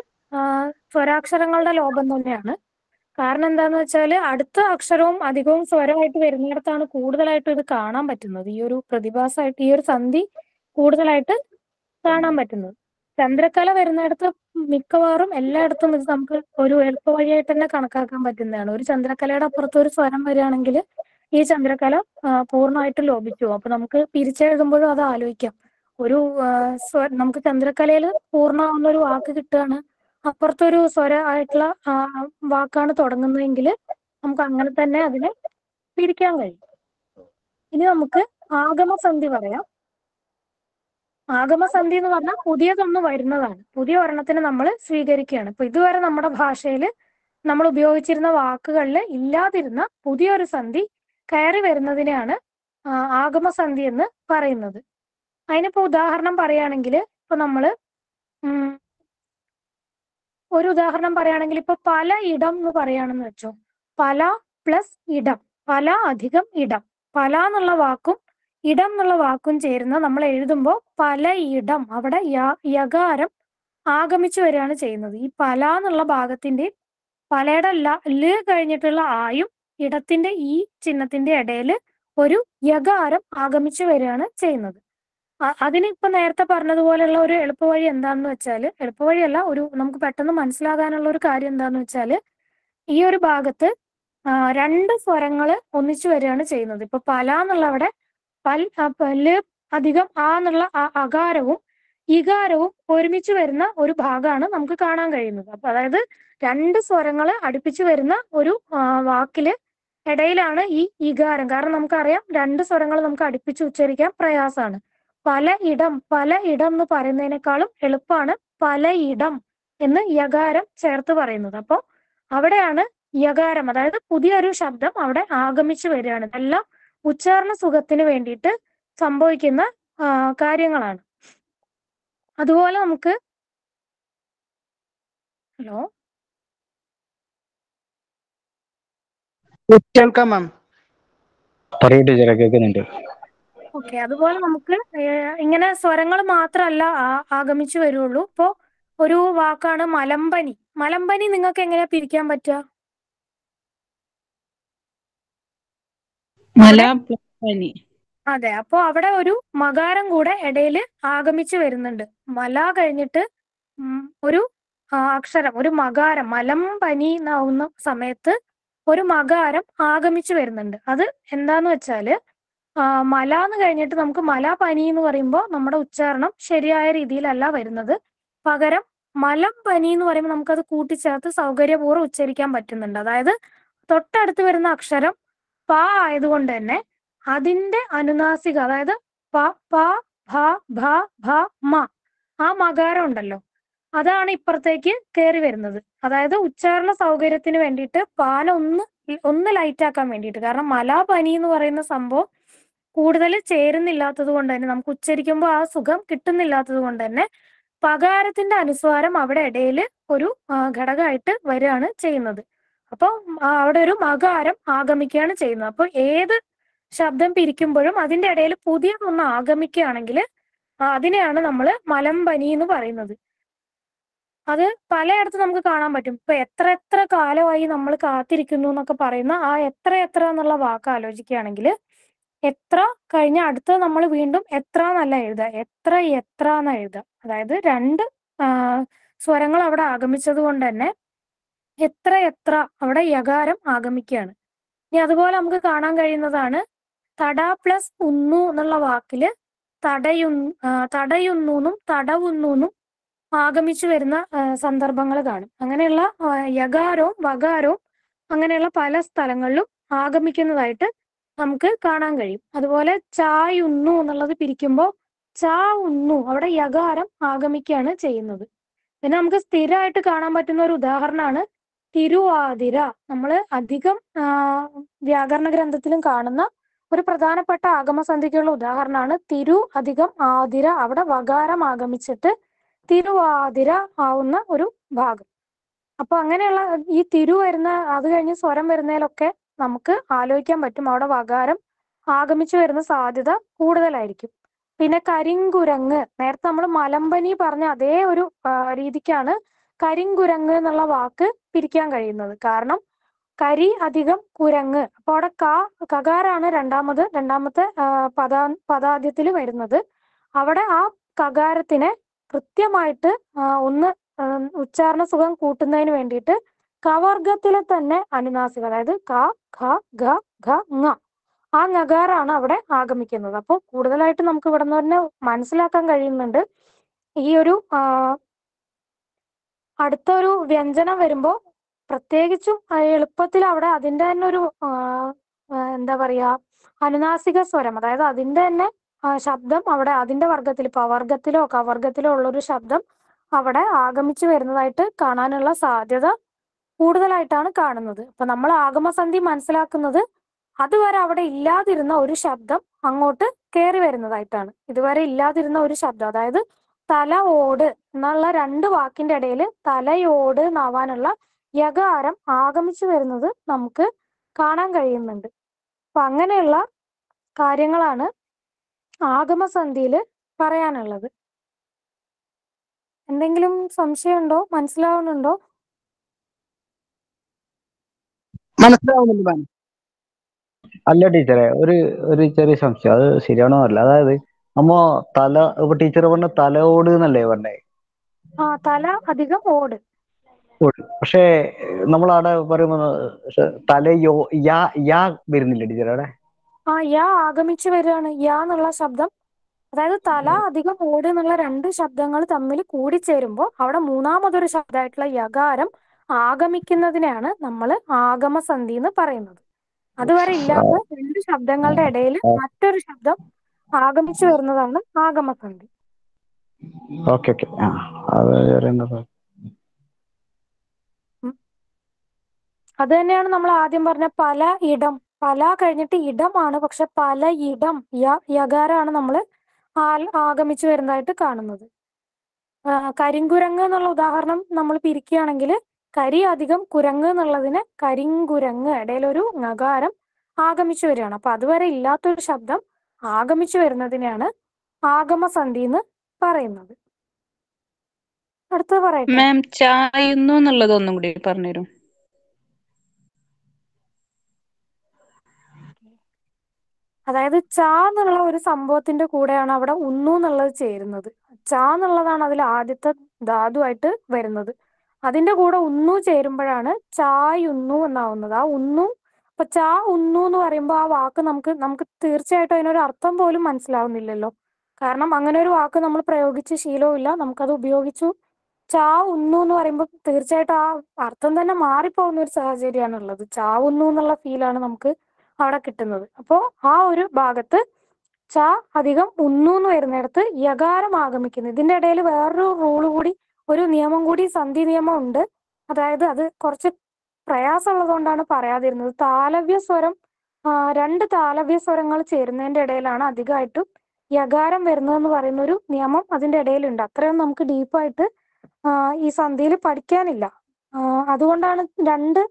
സ്വരാക്ഷരങ്ങളുടെ ലോപം തന്നെയാണ്. കാരണം എന്താന്ന് വെച്ചാൽ അടുത്ത അക്ഷരവും അധികവും സ്വരമായിട്ട് വരുന്നിടത്താണ് കൂടുതലായിട്ടും ഇത് കാണാൻ പറ്റുന്നത്. ഈ ഒരു പ്രതിഭാസമായിട്ട് ഈ ഒരു സന്ധി കൂടുതലായിട്ട് കാണാൻ പറ്റുന്നത്. ചന്ദ്രക്കല വരുന്നിടത്ത് മിക്കവാറും എല്ലായിടത്തും ഇത് നമുക്ക് ഒരു എളുപ്പ വഴിയായിട്ട് തന്നെ കണക്കാക്കാൻ പറ്റുന്നതാണ്. ഒരു ചന്ദ്രക്കലയുടെ അപ്പുറത്ത് ഒരു സ്വരം വരികയാണെങ്കിൽ ഈ ചന്ദ്രക്കല പൂർണമായിട്ട് ലോപിച്ചു അപ്പൊ നമുക്ക് പിരിച്ചെഴുതുമ്പോഴും അത് ആലോചിക്കാം. ഒരു നമുക്ക് ചന്ദ്രക്കലയിൽ പൂർണമാവുന്ന ഒരു വാക്ക് കിട്ടുകയാണ് അപ്പുറത്തൊരു സ്വര ആയിട്ടുള്ള വാക്കാണ് തുടങ്ങുന്നതെങ്കിൽ നമുക്ക് അങ്ങനെ തന്നെ അതിനെ പിരിക്കാൻ കഴിയും. ഇനി നമുക്ക് ആഗമസന്ധി പറയാം. ആഗമസന്ധി എന്ന് പറഞ്ഞാൽ പുതിയതൊന്ന് വരുന്നതാണ്. പുതിയ ഒരെണ്ണത്തിന് നമ്മൾ സ്വീകരിക്കുകയാണ്. ഇപ്പൊ ഇതുവരെ നമ്മുടെ ഭാഷയിൽ നമ്മൾ ഉപയോഗിച്ചിരുന്ന വാക്കുകളിൽ ഇല്ലാതിരുന്ന പുതിയൊരു സന്ധി കയറി വരുന്നതിനെയാണ് ആഗമസന്ധി എന്ന് പറയുന്നത്. അതിനിപ്പോ ഉദാഹരണം പറയുകയാണെങ്കിൽ ഇപ്പൊ നമ്മൾ ഒരു ഉദാഹരണം പറയുകയാണെങ്കിൽ ഇപ്പൊ പല ഇടം എന്ന് പറയുകയാണെന്ന് വെച്ചോ. പല പ്ലസ് ഇടം പല അധികം ഇടം. പല എന്നുള്ള വാക്കും ഇടം എന്നുള്ള വാക്കും ചേരുന്ന നമ്മൾ എഴുതുമ്പോൾ പല ഇടം അവിടെ യകാരം ആഗമിച്ചു വരികയാണ് ചെയ്യുന്നത്. ഈ പല എന്നുള്ള ഭാഗത്തിന്റെ പലയുടെ ല കഴിഞ്ഞിട്ടുള്ള ആയും ഇടത്തിന്റെ ഈ ചിഹ്നത്തിന്റെ ഇടയിൽ ഒരു യകാരം ആഗമിച്ചു വരികയാണ് ചെയ്യുന്നത്. അതിന് ഇപ്പൊ നേരത്തെ പറഞ്ഞതുപോലെയുള്ള ഒരു എളുപ്പവഴി എന്താന്ന് വെച്ചാൽ എളുപ്പവഴിയല്ല ഒരു നമുക്ക് പെട്ടെന്ന് മനസ്സിലാകാനുള്ള ഒരു കാര്യം എന്താന്ന് വെച്ചാൽ ഈ ഒരു ഭാഗത്ത് രണ്ട് സ്വരങ്ങൾ ഒന്നിച്ചു വരികയാണ് ചെയ്യുന്നത്. ഇപ്പൊ പല എന്നുള്ള അവിടെ പൽ പല്ല് പൽ അധികം ആ എന്നുള്ള അകാരവും ഇകാരവും ഒരുമിച്ച് വരുന്ന ഒരു ഭാഗമാണ് നമുക്ക് കാണാൻ കഴിയുന്നത്. അപ്പൊ അതായത് രണ്ട് സ്വരങ്ങൾ അടുപ്പിച്ചു വരുന്ന ഒരു വാക്കിൽ ഇടയിലാണ് ഈ ഇകാരം. കാരണം നമുക്കറിയാം രണ്ട് സ്വരങ്ങൾ നമുക്ക് അടുപ്പിച്ച് ഉച്ചരിക്കാൻ പ്രയാസമാണ്. പല ഇടം പല ഇടം എന്ന് പറയുന്നതിനേക്കാളും എളുപ്പമാണ് പല ഇടം എന്ന് യകാരം ചേർത്ത് പറയുന്നത്. അപ്പോ അവിടെയാണ് യകാരം അതായത് പുതിയൊരു ശബ്ദം അവിടെ ആഗമിച്ചു വരികയാണ്. ഇതെല്ലാം ഉച്ചാരണ സുഖത്തിന് വേണ്ടിയിട്ട് സംഭവിക്കുന്ന കാര്യങ്ങളാണ്. അതുപോലെ നമുക്ക് ഹലോ? കേൾക്കാം മാം. പറയൂ ടീച്ചറെ കേൾക്കുന്നുണ്ട്. ഓക്കെ. അതുപോലെ നമുക്ക് ഇങ്ങനെ സ്വരങ്ങൾ മാത്രമല്ല ആഗമിച്ചു വരുള്ളൂ. ഇപ്പോ ഒരു വാക്കാണ് മലമ്പനി. മലമ്പനി നിങ്ങൾക്ക് എങ്ങനെയാ പിരിക്കാൻ പറ്റുക? അതെ. അപ്പോ അവിടെ ഒരു മകാരം കൂടെ ഇടയിൽ ആഗമിച്ചു വരുന്നുണ്ട്. മല കഴിഞ്ഞിട്ട് ഒരു അക്ഷരം ഒരു മകാരം മലം പനി എന്നാവുന്ന സമയത്ത് ഒരു മകാരം ആഗമിച്ചു വരുന്നുണ്ട്. അത് എന്താന്ന് വെച്ചാൽ മല എന്ന് കഴിഞ്ഞിട്ട് നമുക്ക് മല പനി എന്ന് പറയുമ്പോൾ നമ്മുടെ ഉച്ചാരണം ശരിയായ രീതിയിലല്ല വരുന്നത്. പകരം മലം പനി എന്ന് പറയുമ്പോൾ നമുക്ക് നമുക്കത് കൂട്ടിച്ചേർത്ത് സൗകര്യപൂർവം ഉച്ചരിക്കാൻ പറ്റുന്നുണ്ട്. അതായത് തൊട്ടടുത്ത് വരുന്ന അക്ഷരം പ ആയതുകൊണ്ട് തന്നെ അതിന്റെ അനുനാസിക അതായത് പ പ ഭ ഭ ഭ മ ആ മകാരം ഉണ്ടല്ലോ. അതാണ് ഇപ്പുറത്തേക്ക് കയറി വരുന്നത്. അതായത് ഉച്ചാരണ സൗകര്യത്തിന് വേണ്ടിയിട്ട് പാന ഒന്ന് ഒന്ന് ലൈറ്റ് ആക്കാൻ വേണ്ടിയിട്ട്. കാരണം മല പനി എന്ന് പറയുന്ന സംഭവം കൂടുതൽ ചേരുന്നില്ലാത്തത് കൊണ്ട് തന്നെ നമുക്ക് ഉച്ചരിക്കുമ്പോൾ ആ സുഖം കിട്ടുന്നില്ലാത്തത് കൊണ്ട് തന്നെ പകാരത്തിന്റെ അനുസ്വാരം അവിടെ ഇടയിൽ ഒരു ഘടകമായിട്ട് വരികയാണ് ചെയ്യുന്നത്. അപ്പോൾ അവിടെ ഒരു മകാരം ആഗമിക്കുകയാണ് ചെയ്യുന്നത്. അപ്പോൾ ഏത് ശബ്ദം പിരിക്കുമ്പോഴും അതിന്റെ ഇടയിൽ പുതിയതൊന്ന് ആഗമിക്കുകയാണെങ്കിൽ അതിനെയാണ് നമ്മൾ മലമ്പനി എന്ന് പറയുന്നത്. അത് പലയിടത്ത് നമുക്ക് കാണാൻ പറ്റും. ഇപ്പൊ എത്ര എത്ര കാലമായി നമ്മൾ കാത്തിരിക്കുന്നു എന്നൊക്കെ പറയുന്ന ആ എത്ര എത്ര എന്നുള്ള വാക്ക് ആലോചിക്കുകയാണെങ്കിൽ എത്ര കഴിഞ്ഞ അടുത്ത നമ്മൾ വീണ്ടും എത്ര എന്നല്ല എഴുതുക എത്ര എത്ര എന്ന് എഴുതുക അതായത് രണ്ട് സ്വരങ്ങൾ അവിടെ ആഗമിച്ചത് കൊണ്ട് തന്നെ എത്ര എത്ര അവിടെ യകാരം ആഗമിക്കുകയാണ്. ഇനി അതുപോലെ നമുക്ക് കാണാൻ കഴിയുന്നതാണ് തട പ്ലസ് ഉന്നു എന്നുള്ള വാക്കിൽ തടയു തടയുന്നൂന്നും തടവുന്നൂന്നും ആഗമിച്ചു വരുന്ന സന്ദർഭങ്ങൾ കാണും. അങ്ങനെയുള്ള യകാരവും വകാരവും അങ്ങനെയുള്ള പല സ്ഥലങ്ങളിലും ആഗമിക്കുന്നതായിട്ട് നമുക്ക് കാണാൻ കഴിയും. അതുപോലെ ചായുന്നു എന്നുള്ളത് പിരിക്കുമ്പോൾ ചാ ഉന്നു അവിടെ യകാരം ആഗമിക്കുകയാണ് ചെയ്യുന്നത്. പിന്നെ നമുക്ക് സ്ഥിരമായിട്ട് കാണാൻ പറ്റുന്ന ഒരു ഉദാഹരണമാണ് തിരുവാതിര. നമ്മൾ അധികം വ്യാകരണ ഗ്രന്ഥത്തിലും കാണുന്ന ഒരു പ്രധാനപ്പെട്ട ആഗമസന്ധിക്കുള്ള ഉദാഹരണമാണ് തിരു അധികം ആതിര അവിടെ വകാരം ആഗമിച്ചിട്ട് തിരുവാതിര ആവുന്ന ഒരു ഭാഗം. അപ്പൊ അങ്ങനെയുള്ള ഈ തിരു വരുന്ന അത് കഴിഞ്ഞ് സ്വരം വരുന്നതിലൊക്കെ നമുക്ക് ആലോചിക്കാൻ പറ്റും. അവിടെ വകാരം ആഗമിച്ചു വരുന്ന സാധ്യത കൂടുതലായിരിക്കും. പിന്നെ കരിങ്കുരങ്ങ് നേരത്തെ നമ്മൾ മലമ്പനി പറഞ്ഞ അതേ ഒരു രീതിക്കാണ് കരിങ്കുരങ്ങ് എന്നുള്ള വാക്ക് പിരിക്കാൻ കഴിയുന്നത്. കാരണം കരി അധികം കുരങ്ങ്. അപ്പൊ അവിടെ ക കകാരാണ് രണ്ടാമത് രണ്ടാമത്തെ പദാ പദാദ്യത്തിൽ വരുന്നത്. അവിടെ ആ കകാരത്തിനെ കൃത്യമായിട്ട് ഒന്ന് ഉച്ചാരണ സുഖം കൂട്ടുന്നതിന് വേണ്ടിയിട്ട് കവർഗത്തിലെ തന്നെ അനുനാസിക അതായത് ക ഖ ഗ ഘ ങ. ആ നഗാറാണ് അവിടെ ആഗമിക്കുന്നത്. അപ്പോൾ കൂടുതലായിട്ട് നമുക്ക് ഇവിടെ നിന്ന് തന്നെ മനസ്സിലാക്കാൻ കഴിയുന്നുണ്ട്. ഈ ഒരു അടുത്ത ഒരു വ്യഞ്ജനം വരുമ്പോൾ പ്രത്യേകിച്ചും എളുപ്പത്തിൽ അവിടെ അതിന്റെ തന്നെ ഒരു എന്താ പറയാ അനുനാസിക സ്വരം അതായത് അതിന്റെ തന്നെ ശബ്ദം അവിടെ അതിന്റെ വർഗത്തിൽ ഇപ്പൊ അവർഗത്തിലോ കവർഗത്തിലോ ഉള്ളൊരു ശബ്ദം അവിടെ ആഗമിച്ചു വരുന്നതായിട്ട് കാണാനുള്ള സാധ്യത കൂടുതലായിട്ടാണ് കാണുന്നത്. അപ്പൊ നമ്മൾ ആഗമസന്ധി മനസ്സിലാക്കുന്നത് അതുവരെ അവിടെ ഇല്ലാതിരുന്ന ഒരു ശബ്ദം അങ്ങോട്ട് കയറി വരുന്നതായിട്ടാണ്. ഇതുവരെ ഇല്ലാതിരുന്ന ഒരു ശബ്ദം അതായത് തല ഓട് എന്നുള്ള രണ്ട് വാക്കിന്റെ ഇടയിൽ തലയോട് എന്നാവാനുള്ള യകാരം ആഗമിച്ചു വരുന്നത് നമുക്ക് കാണാൻ കഴിയുന്നുണ്ട്. അപ്പൊ അങ്ങനെയുള്ള കാര്യങ്ങളാണ് ആഗമസന്ധിയിൽ പറയാനുള്ളത്. എന്തെങ്കിലും സംശയമുണ്ടോ? മനസ്സിലാവുന്നുണ്ടോ? മനസ്സിലാവുന്നുണ്ട് മാം. അല്ല ടീച്ചറെ ഒരു ഒരു ചെറിയ സംശയം. അത് ശരിയാണോ അല്ല? അതായത് നമ്മ തല ഇപ്പൊ ടീച്ചർ പറഞ്ഞ തല ഓട് എന്നല്ലേ പറഞ്ഞേ? ആ തല അധികം ഓട്. പക്ഷേ നമ്മളവിടെ പറയുമ്പോ തല യോ യാ യാ വരുന്നില്ല ടീച്ചർ അവിടെ? ആ യാ ആഗമിച്ചു വരികയാണ്. യാ എന്നുള്ള ശബ്ദം. അതായത് തല അധികം ഓട് എന്നുള്ള രണ്ട് ശബ്ദങ്ങൾ തമ്മിൽ കൂടിച്ചേരുമ്പോൾ അവിടെ മൂന്നാമതൊരു ശബ്ദമായിട്ടുള്ള യകാരം ആഗമിക്കുന്നതിനെയാണ് നമ്മൾ ആഗമസന്ധി എന്ന് പറയുന്നത്. അതുവരെ ഇല്ലാത്ത രണ്ട് ശബ്ദങ്ങളുടെ ഇടയിൽ മറ്റൊരു ശബ്ദം ആഗമിച്ചു വരുന്നതാണ് ആഗമസന്ധി. Okay okay. ആ അത് തന്നെയാണ് നമ്മൾ ആദ്യം പറഞ്ഞ പല ഇടം. പല കഴിഞ്ഞിട്ട് ഇടമാണ് പക്ഷെ പല ഇടം യകാരാണ് നമ്മൾ ആഗമിച്ചു വരുന്നതായിട്ട് കാണുന്നത്. കരിങ്കുരങ്ങ് എന്നുള്ള ഉദാഹരണം നമ്മൾ പിരിക്കുകയാണെങ്കിൽ കരി അധികം കുരങ്ങ് എന്നുള്ളതിന് കരിങ്കുരങ്ങ് ഇടയിലൊരു നകാരം ആഗമിച്ചു വരികയാണ്. അപ്പൊ അതുവരെ ഇല്ലാത്തൊരു ശബ്ദം ആഗമിച്ചു വരുന്നതിനെയാണ് ആഗമസന്ധി എന്ന് പറയുന്നത്. അടുത്തത് പറയട്ടെ. മാം ചായുന്നു എന്നുള്ളത് ഒന്നും കൂടി പറഞ്ഞുതരും അതായത് ച എന്നുള്ള ഒരു സംഭവത്തിന്റെ കൂടെയാണ് അവിടെ ഉന്നു എന്നുള്ളത് ചേരുന്നത്. ച എന്നുള്ളതാണ് അതിൽ ആദ്യത്തെ ധാതുവായിട്ട് വരുന്നത്. അതിന്റെ കൂടെ ഉന്നു ചേരുമ്പോഴാണ് ചായുന്നു എന്നാവുന്നത്. ആ ഉന്നു അപ്പൊ ചാ ഉന്നു എന്ന് പറയുമ്പോൾ ആ വാക്ക് നമുക്ക് നമുക്ക് തീർച്ചയായിട്ടും അതിനൊരു അർത്ഥം പോലും മനസ്സിലാവുന്നില്ലല്ലോ. കാരണം അങ്ങനെ ഒരു വാക്ക് നമ്മൾ പ്രയോഗിച്ച് ശീലവുമില്ല നമുക്കത് ഉപയോഗിച്ചു. ചാ ഉന്നു എന്ന് പറയുമ്പോൾ തീർച്ചയായിട്ടും ആ അർത്ഥം തന്നെ മാറിപ്പോകുന്ന ഒരു സാഹചര്യമാണ് ഉള്ളത് ചാ ഉന്നു എന്നുള്ള ഫീലാണ് നമുക്ക് അവിടെ കിട്ടുന്നത്. അപ്പോൾ ആ ഒരു ഭാഗത്ത് ച അധികം ഉന്നു എന്ന് വരുന്നിടത്ത് യകാരം ആഗമിക്കുന്നു. ഇതിന്റെ ഇടയിൽ വേറൊരു റൂൾ കൂടി ഒരു നിയമം കൂടി സന്ധി നിയമം ഉണ്ട്. അതായത് അത് കുറച്ച് പ്രയാസമുള്ളതുകൊണ്ടാണ് പറയാതിരുന്നത്. താലവ്യ സ്വരം രണ്ട് താലവ്യ സ്വരങ്ങൾ ചേരുന്നതിന്റെ ഇടയിലാണ് അധികമായിട്ടും യകാരം വരുന്നതെന്ന് പറയുന്ന ഒരു നിയമം അതിന്റെ ഇടയിലുണ്ട്. അത്രയും നമുക്ക് ഡീപ്പായിട്ട് ഈ സന്ധിയിൽ പഠിക്കാനില്ല. അതുകൊണ്ടാണ് രണ്ട്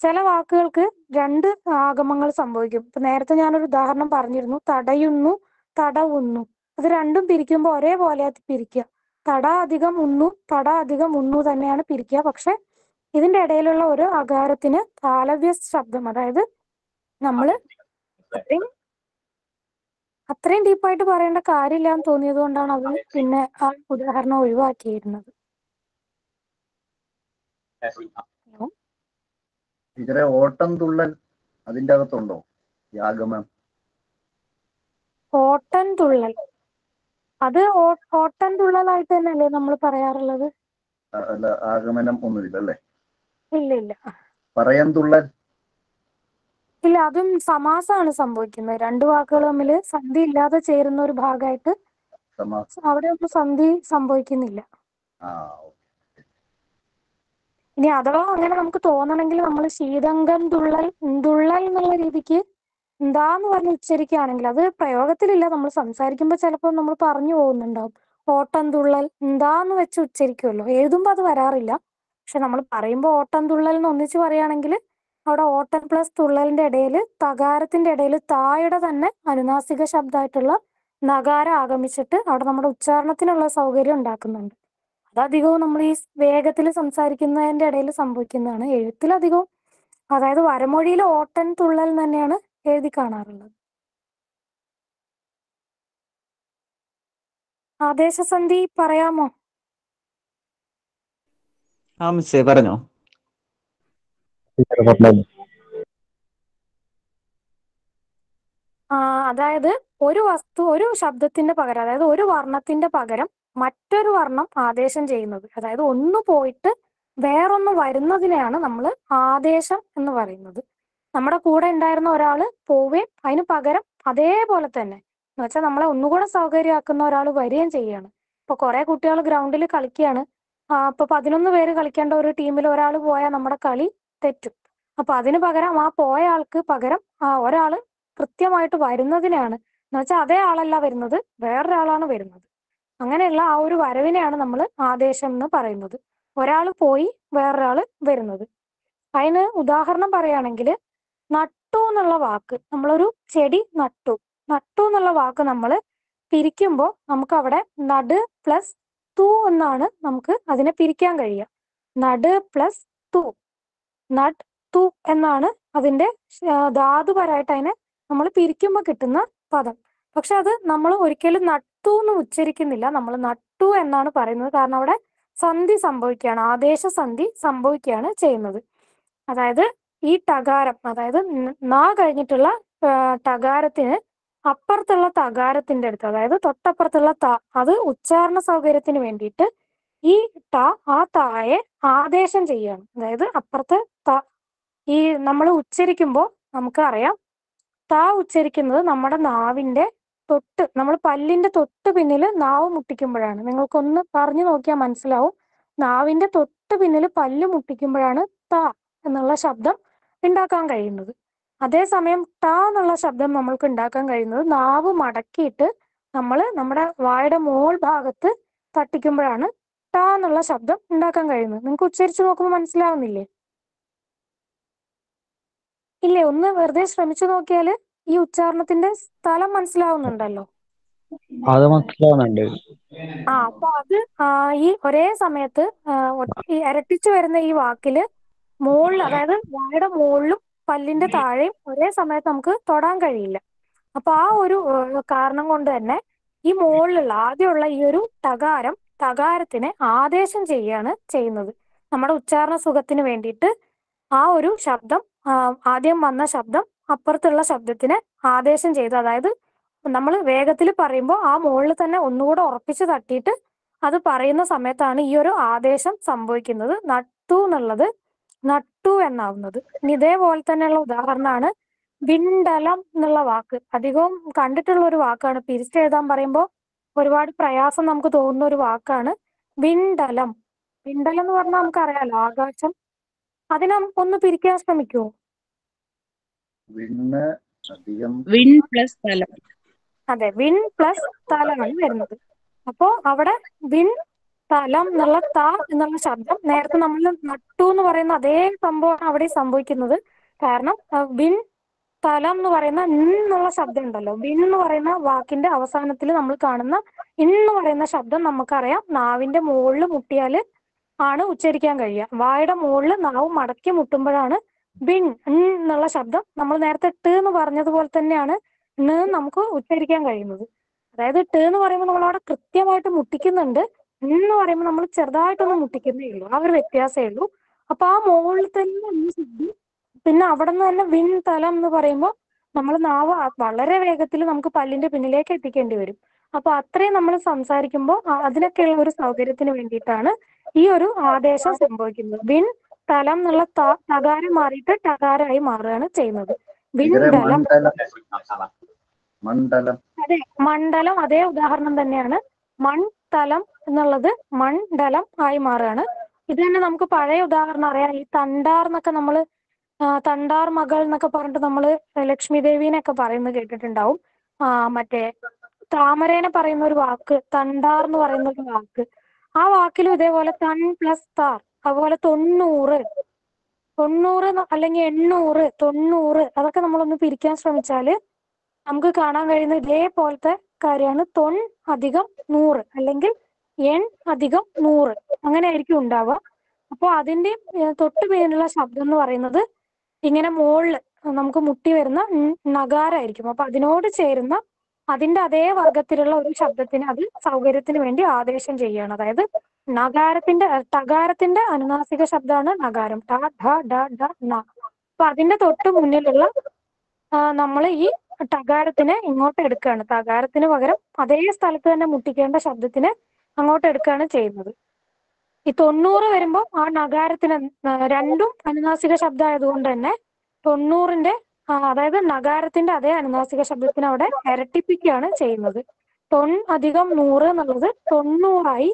ചില വാക്കുകൾക്ക് രണ്ട് ആഗമങ്ങൾ സംഭവിക്കും. ഇപ്പൊ നേരത്തെ ഞാനൊരു ഉദാഹരണം പറഞ്ഞിരുന്നു. തടയുന്നു തടവുന്നു. അത് രണ്ടും പിരിക്കുമ്പോൾ ഒരേപോലെ പിരിക്കുക. തട അധികം ഉന്നു തട അധികം ഉന്നു തന്നെയാണ് പിരിക്കുക. പക്ഷെ ഇതിന്റെ ഇടയിലുള്ള ഒരു അകാരത്തിന് താലവ്യ ശബ്ദം അതായത് നമ്മൾ അത്രയും അത്രയും ഡീപ്പായിട്ട് പറയേണ്ട കാര്യമില്ല എന്ന് തോന്നിയത് കൊണ്ടാണ് അത് പിന്നെ ആ ഉദാഹരണം ഒഴിവാക്കിയിരുന്നത്. ടീച്ചറെ ഓട്ടം തുള്ളൽ അതിന്റെ അകത്തുണ്ടോ? യാഗമം ഓട്ടൻ തുള്ളൽ. അത് ഓട്ടൻ തുള്ളലായിട്ട് തന്നെയല്ലേ നമ്മൾ പറയാറുള്ളത് അല്ല ആഗമനം ഒന്നുമില്ല അല്ലേ? ഇല്ല ഇല്ല പറയാൻ തുള്ളൽ ഇല്ല അതും സമാസമാണ് സംഭവിക്കുന്നത്. രണ്ട് വാക്കുകൾ തമ്മിൽ സന്ധി ഇല്ലാതെ ചേരുന്ന ഒരു ഭാഗമായിട്ട് അവിടെ ഒന്നും സന്ധി സംഭവിക്കുന്നില്ല. ഇനി അഥവാ അങ്ങനെ നമുക്ക് തോന്നണമെങ്കിൽ നമ്മൾ ശീതങ്കം തുള്ളൽ തുള്ളൽ എന്നുള്ള രീതിക്ക് എന്താന്ന് പറഞ്ഞ് ഉച്ചരിക്കുകയാണെങ്കിൽ അത് പ്രയോഗത്തിലില്ല. നമ്മൾ സംസാരിക്കുമ്പോൾ ചിലപ്പോൾ നമ്മൾ പറഞ്ഞു പോകുന്നുണ്ടാവും. ഓട്ടം തുള്ളൽ എന്താന്ന് വെച്ച് ഉച്ചരിക്കുമല്ലോ എഴുതുമ്പോൾ അത് വരാറില്ല. പക്ഷെ നമ്മൾ പറയുമ്പോൾ ഓട്ടം തുള്ളൽ എന്ന് ഒന്നിച്ച് പറയുകയാണെങ്കിൽ അവിടെ ഓട്ടം പ്ലസ് തുള്ളലിന്റെ ഇടയിൽ തകാരത്തിന്റെ ഇടയിൽ തായുടെ തന്നെ അനുനാസിക ശബ്ദമായിട്ടുള്ള നഗാരം ആഗമിച്ചിട്ട് അവിടെ നമ്മുടെ ഉച്ചാരണത്തിനുള്ള സൗകര്യം ഉണ്ടാക്കുന്നുണ്ട്. അതധികവും നമ്മൾ ഈ വേഗത്തിൽ സംസാരിക്കുന്നതിന്റെ ഇടയിൽ സംഭവിക്കുന്നതാണ്. എഴുത്തിലധികവും അതായത് വരമൊഴിയിൽ ഓട്ടൻ തുള്ളൽ തന്നെയാണ് എഴുതി കാണാറുള്ളത് ആദേശസന്ധി പറയാമോ? ആ മിസ്സേ പറഞ്ഞോ. ആ അതായത് ഒരു വസ്തു ഒരു ശബ്ദത്തിന്റെ പകരം അതായത് ഒരു വർണത്തിന്റെ പകരം മറ്റൊരു വർണം ആദേശം ചെയ്യുന്നത്. അതായത് ഒന്ന് പോയിട്ട് വേറൊന്ന് വരുന്നതിനെയാണ് നമ്മൾ ആദേശം എന്ന് പറയുന്നത്. നമ്മുടെ കൂടെ ഉണ്ടായിരുന്ന ഒരാൾ പോവുകയും അതിന് പകരം അതേപോലെ തന്നെ. എന്ന് വെച്ചാൽ നമ്മളെ ഒന്നുകൂടെ സൗകര്യമാക്കുന്ന ഒരാൾ വരികയും ചെയ്യാണ് ഇപ്പൊ കുറെ കുട്ടികൾ ഗ്രൗണ്ടിൽ കളിക്കുകയാണ്. ആ ഇപ്പൊ പതിനൊന്ന് പേര് കളിക്കേണ്ട ഒരു ടീമിൽ ഒരാൾ പോയാൽ നമ്മുടെ കളി തെറ്റും. അപ്പൊ അതിന് പകരം ആ പോയ ആൾക്ക് പകരം ആ ഒരാൾ കൃത്യമായിട്ട് വരുന്നതിനെയാണ്. എന്ന് വെച്ചാൽ അതേ ആളല്ല വരുന്നത് വേറൊരാളാണ് വരുന്നത്. അങ്ങനെയുള്ള ആ ഒരു വരവിനെയാണ് നമ്മൾ ആദേശം എന്ന് പറയുന്നത്. ഒരാൾ പോയി വേറൊരാൾ വരുന്നത്. അതിന് ഉദാഹരണം പറയുകയാണെങ്കിൽ നട്ടു എന്നുള്ള വാക്ക് നമ്മളൊരു ചെടി നട്ടു. നട്ടു എന്നുള്ള വാക്ക് നമ്മൾ പിരിക്കുമ്പോൾ നമുക്ക് അവിടെ നട് പ്ലസ് തു എന്നാണ് നമുക്ക് അതിനെ പിരിക്കാൻ കഴിയുക. നട് പ്ലസ് തു. നട് തു എന്നാണ് അതിന്റെ ധാതുപരമായിട്ട് അതിനെ നമ്മൾ പിരിക്കുമ്പോൾ കിട്ടുന്ന പദം. പക്ഷെ അത് നമ്മൾ ഒരിക്കലും നട്ടു എന്ന് ഉച്ചരിക്കുന്നില്ല. നമ്മൾ നട്ടു എന്നാണ് പറയുന്നത്. കാരണം അവിടെ സന്ധി സംഭവിക്കുകയാണ്. ആദേശ സന്ധി സംഭവിക്കുകയാണ് ചെയ്യുന്നത്. അതായത് ഈ ടകാരം അതായത് നാ കഴിഞ്ഞിട്ടുള്ള ടകാരത്തിന് അപ്പുറത്തുള്ള തകാരത്തിന്റെ അടുത്ത് അതായത് തൊട്ടപ്പുറത്തുള്ള ത അത് ഉച്ചാരണ സൗകര്യത്തിന് വേണ്ടിയിട്ട് ഈ ട ആ തായെ ആദേശം ചെയ്യണം അതായത് അപ്പുറത്ത് ത ഈ നമ്മൾ ഉച്ചരിക്കുമ്പോൾ നമുക്കറിയാം ത ഉച്ചരിക്കുന്നത് നമ്മുടെ നാവിന്റെ തൊട്ട് നമ്മൾ പല്ലിന്റെ തൊട്ട് പിന്നിൽ നാവ് മുട്ടിക്കുമ്പോഴാണ്. നിങ്ങൾക്കൊന്ന് പറഞ്ഞു നോക്കിയാൽ മനസ്സിലാവും നാവിന്റെ തൊട്ട് പിന്നിൽ പല്ല് മുട്ടിക്കുമ്പോഴാണ് ത എന്നുള്ള ശബ്ദം ഉണ്ടാക്കാൻ കഴിയുന്നത്. അതേസമയം ട എന്നുള്ള ശബ്ദം നമ്മൾക്ക് ഉണ്ടാക്കാൻ കഴിയുന്നത് നാവ് മടക്കിയിട്ട് നമ്മൾ നമ്മുടെ വായുടെ മോൾ ഭാഗത്ത് തട്ടിക്കുമ്പോഴാണ് ട എന്നുള്ള ശബ്ദം ഉണ്ടാക്കാൻ കഴിയുന്നത്. നിങ്ങൾക്ക് ഉച്ചരിച്ച് നോക്കുമ്പോൾ മനസ്സിലാവുന്നില്ലേ? ഇല്ലേ? ഒന്ന് വെറുതെ ശ്രമിച്ചു നോക്കിയാൽ ഈ ഉച്ചാരണത്തിന്റെ സ്ഥലം മനസ്സിലാവുന്നുണ്ടല്ലോ. അത് മനസ്സിലാവുന്നുണ്ട്. ആ അപ്പൊ അത് ഈ ഒരേ സമയത്ത് ഇരട്ടിച്ചു വരുന്ന ഈ വാക്കിൽ മുകളിൽ അതായത് വായയുടെ മുകളിലും പല്ലിന്റെ താഴെയും ഒരേ സമയത്ത് നമുക്ക് തൊടാൻ കഴിയില്ല. അപ്പൊ ആ ഒരു കാരണം കൊണ്ട് തന്നെ ഈ മുകളിലുള്ള ആദ്യമുള്ള ഈ ഒരു തകാരം തകാരത്തിനെ ആദേശം ചെയ്യാണ് ചെയ്യുന്നത്. നമ്മുടെ ഉച്ചാരണ സുഖത്തിന് വേണ്ടിയിട്ട് ആ ഒരു ശബ്ദം ആദ്യം വന്ന ശബ്ദം അപ്പുറത്തുള്ള ശബ്ദത്തിന് ആദേശം ചെയ്ത്. അതായത് നമ്മൾ വേഗത്തിൽ പറയുമ്പോൾ ആ മുകളിൽ തന്നെ ഒന്നുകൂടെ ഉറപ്പിച്ച് തട്ടിയിട്ട് അത് പറയുന്ന സമയത്താണ് ഈ ഒരു ആദേശം സംഭവിക്കുന്നത്. നട്ടു എന്നുള്ളത് നട്ടു എന്നാവുന്നത്. ഇനി ഇതേപോലെ തന്നെയുള്ള ഉദാഹരണമാണ് വിണ്ടലം എന്നുള്ള വാക്ക്. അധികവും കണ്ടിട്ടുള്ള ഒരു വാക്കാണ്. പിരിച്ചെഴുതാൻ പറയുമ്പോൾ ഒരുപാട് പ്രയാസം നമുക്ക് തോന്നുന്ന ഒരു വാക്കാണ് വിണ്ടലം. വിണ്ടലം എന്ന് പറഞ്ഞാൽ നമുക്കറിയാലോ ആകാശം. അതിനെ ഒന്ന് പിരിക്കാൻ ശ്രമിക്കുമോ വിൺ പ്ലസ് തലം. അതെ വിൺ പ്ലസ് തലമാണ് വരുന്നത്. അപ്പോ അവിടെ വിൺ തലം എന്നുള്ള ത എന്നുള്ള ശബ്ദം നേരത്തെ നമ്മൾ നട്ടു എന്ന് പറയുന്ന അതേ സംഭവമാണ് അവിടെ സംഭവിക്കുന്നത്. കാരണം വിൻ തലം എന്ന് പറയുന്ന എന്നുള്ള ശബ്ദം ഉണ്ടല്ലോ. വിൻ എന്ന് പറയുന്ന വാക്കിന്റെ അവസാനത്തിൽ നമ്മൾ കാണുന്ന എന്ന് പറയുന്ന ശബ്ദം നമുക്കറിയാം. നാവിന്റെ മുകളിൽ മുട്ടിയാൽ ആണ് ഉച്ചരിക്കാൻ കഴിയുക. വായുടെ മുകളിൽ നാവ് മടക്കി മുട്ടുമ്പോഴാണ് ബിൻ എന്നുള്ള ശബ്ദം നമ്മൾ നേരത്തെ ട് എന്ന് പറഞ്ഞതുപോലെ തന്നെയാണ് ണ് നമുക്ക് ഉച്ചരിക്കാൻ കഴിയുന്നത്. അതായത് ട് എന്ന് പറയുമ്പോൾ നമ്മൾ അവിടെ കൃത്യമായിട്ട് മുട്ടിക്കുന്നുണ്ട്. എന്ന് പറയുമ്പോൾ നമ്മൾ ചെറുതായിട്ടൊന്ന് മുട്ടിക്കുന്നേ ഉള്ളൂ. ആ ഒരു വ്യത്യാസമേ ഉള്ളൂ. അപ്പൊ ആ മുകളിൽ തന്നെ ഈ സിദ്ധി പിന്നെ അവിടെ നിന്ന് തന്നെ വിൺ തലം എന്ന് പറയുമ്പോൾ നമ്മൾ നാവ് വളരെ വേഗത്തിൽ നമുക്ക് പല്ലിന്റെ പിന്നിലേക്ക് എത്തിക്കേണ്ടി വരും. അപ്പൊ അത്രയും നമ്മൾ സംസാരിക്കുമ്പോൾ അതിനൊക്കെയുള്ള ഒരു സൗകര്യത്തിന് വേണ്ടിയിട്ടാണ് ഈ ഒരു ആദേശം സംഭവിക്കുന്നത്. വിൺ തലം എന്നുള്ള തകാരം മാറിയിട്ട് ടകാരമായി മാറുകയാണ് ചെയ്യുന്നത്. വിൺ തലം മണ്ഡലം അതെ മണ്ഡലം. അതേ ഉദാഹരണം തന്നെയാണ്. മൺതലം എന്നുള്ളത് മൺഡലം ആയി മാറുകയാണ്. ഇത് തന്നെ നമുക്ക് പഴയ ഉദാഹരണം അറിയാം. ഈ തണ്ടാർ എന്നൊക്കെ നമ്മൾ തണ്ടാർ മകൾ എന്നൊക്കെ പറഞ്ഞിട്ട് നമ്മൾ ലക്ഷ്മി ദേവീനെയൊക്കെ പറയുന്നത് കേട്ടിട്ടുണ്ടാവും. ആ മറ്റേ താമരേനെ പറയുന്ന ഒരു വാക്ക് തണ്ടാർ എന്ന് പറയുന്ന ഒരു വാക്ക്. ആ വാക്കിലും ഇതേപോലെ തൺ പ്ലസ് താർ അതുപോലെ തൊണ്ണൂറ് തൊണ്ണൂറ് അല്ലെങ്കിൽ എണ്ണൂറ് തൊണ്ണൂറ് അതൊക്കെ നമ്മളൊന്ന് പിരിക്കാൻ ശ്രമിച്ചാൽ നമുക്ക് കാണാൻ കഴിയുന്ന ഇതേപോലത്തെ കാര്യമാണ് തൊൺ അധികം നൂറ് അല്ലെങ്കിൽ എൺ അധികം നൂറ് അങ്ങനെ ആയിരിക്കും ഉണ്ടാവുക. അപ്പോൾ അതിന്റെ തൊട്ട് പിന്നിലുള്ള ശബ്ദം എന്ന് പറയുന്നത് ഇങ്ങനെ മുകളിൽ നമുക്ക് മുട്ടി വരുന്ന നഗാരായിരിക്കും. അപ്പൊ അതിനോട് ചേരുന്ന അതിന്റെ അതേ വർഗത്തിലുള്ള ഒരു ശബ്ദത്തിന് അത് സൗകര്യത്തിന് വേണ്ടി ആദേശം ചെയ്യുകയാണ്. അതായത് നഗാരത്തിന്റെ തകാരത്തിന്റെ അനുനാസിക ശബ്ദമാണ് നഗാരം. ട ഡ ഡ ഡ ന അപ്പൊ അതിന്റെ തൊട്ട് മുന്നിലുള്ള നമ്മൾ ഈ ടകാരത്തിനെ ഇങ്ങോട്ട് എടുക്കുകയാണ്. തകാരത്തിന് പകരം അതേ സ്ഥലത്ത് തന്നെ മുട്ടിക്കേണ്ട ശബ്ദത്തിനെ അങ്ങോട്ട് എടുക്കുകയാണ് ചെയ്യുന്നത്. ഈ തൊണ്ണൂറ് വരുമ്പോൾ ആ നഗാരത്തിന് രണ്ടും അനുനാസിക ശബ്ദം ആയതുകൊണ്ട് തന്നെ തൊണ്ണൂറിന്റെ ആ, അതായത് നഗാരത്തിന്റെ അതേ അനുനാസിക ശബ്ദത്തിന് അവിടെ ഇരട്ടിപ്പിക്കുകയാണ് ചെയ്യുന്നത്. തൊൺ അധികം നൂറ് എന്നുള്ളത് തൊണ്ണൂറായി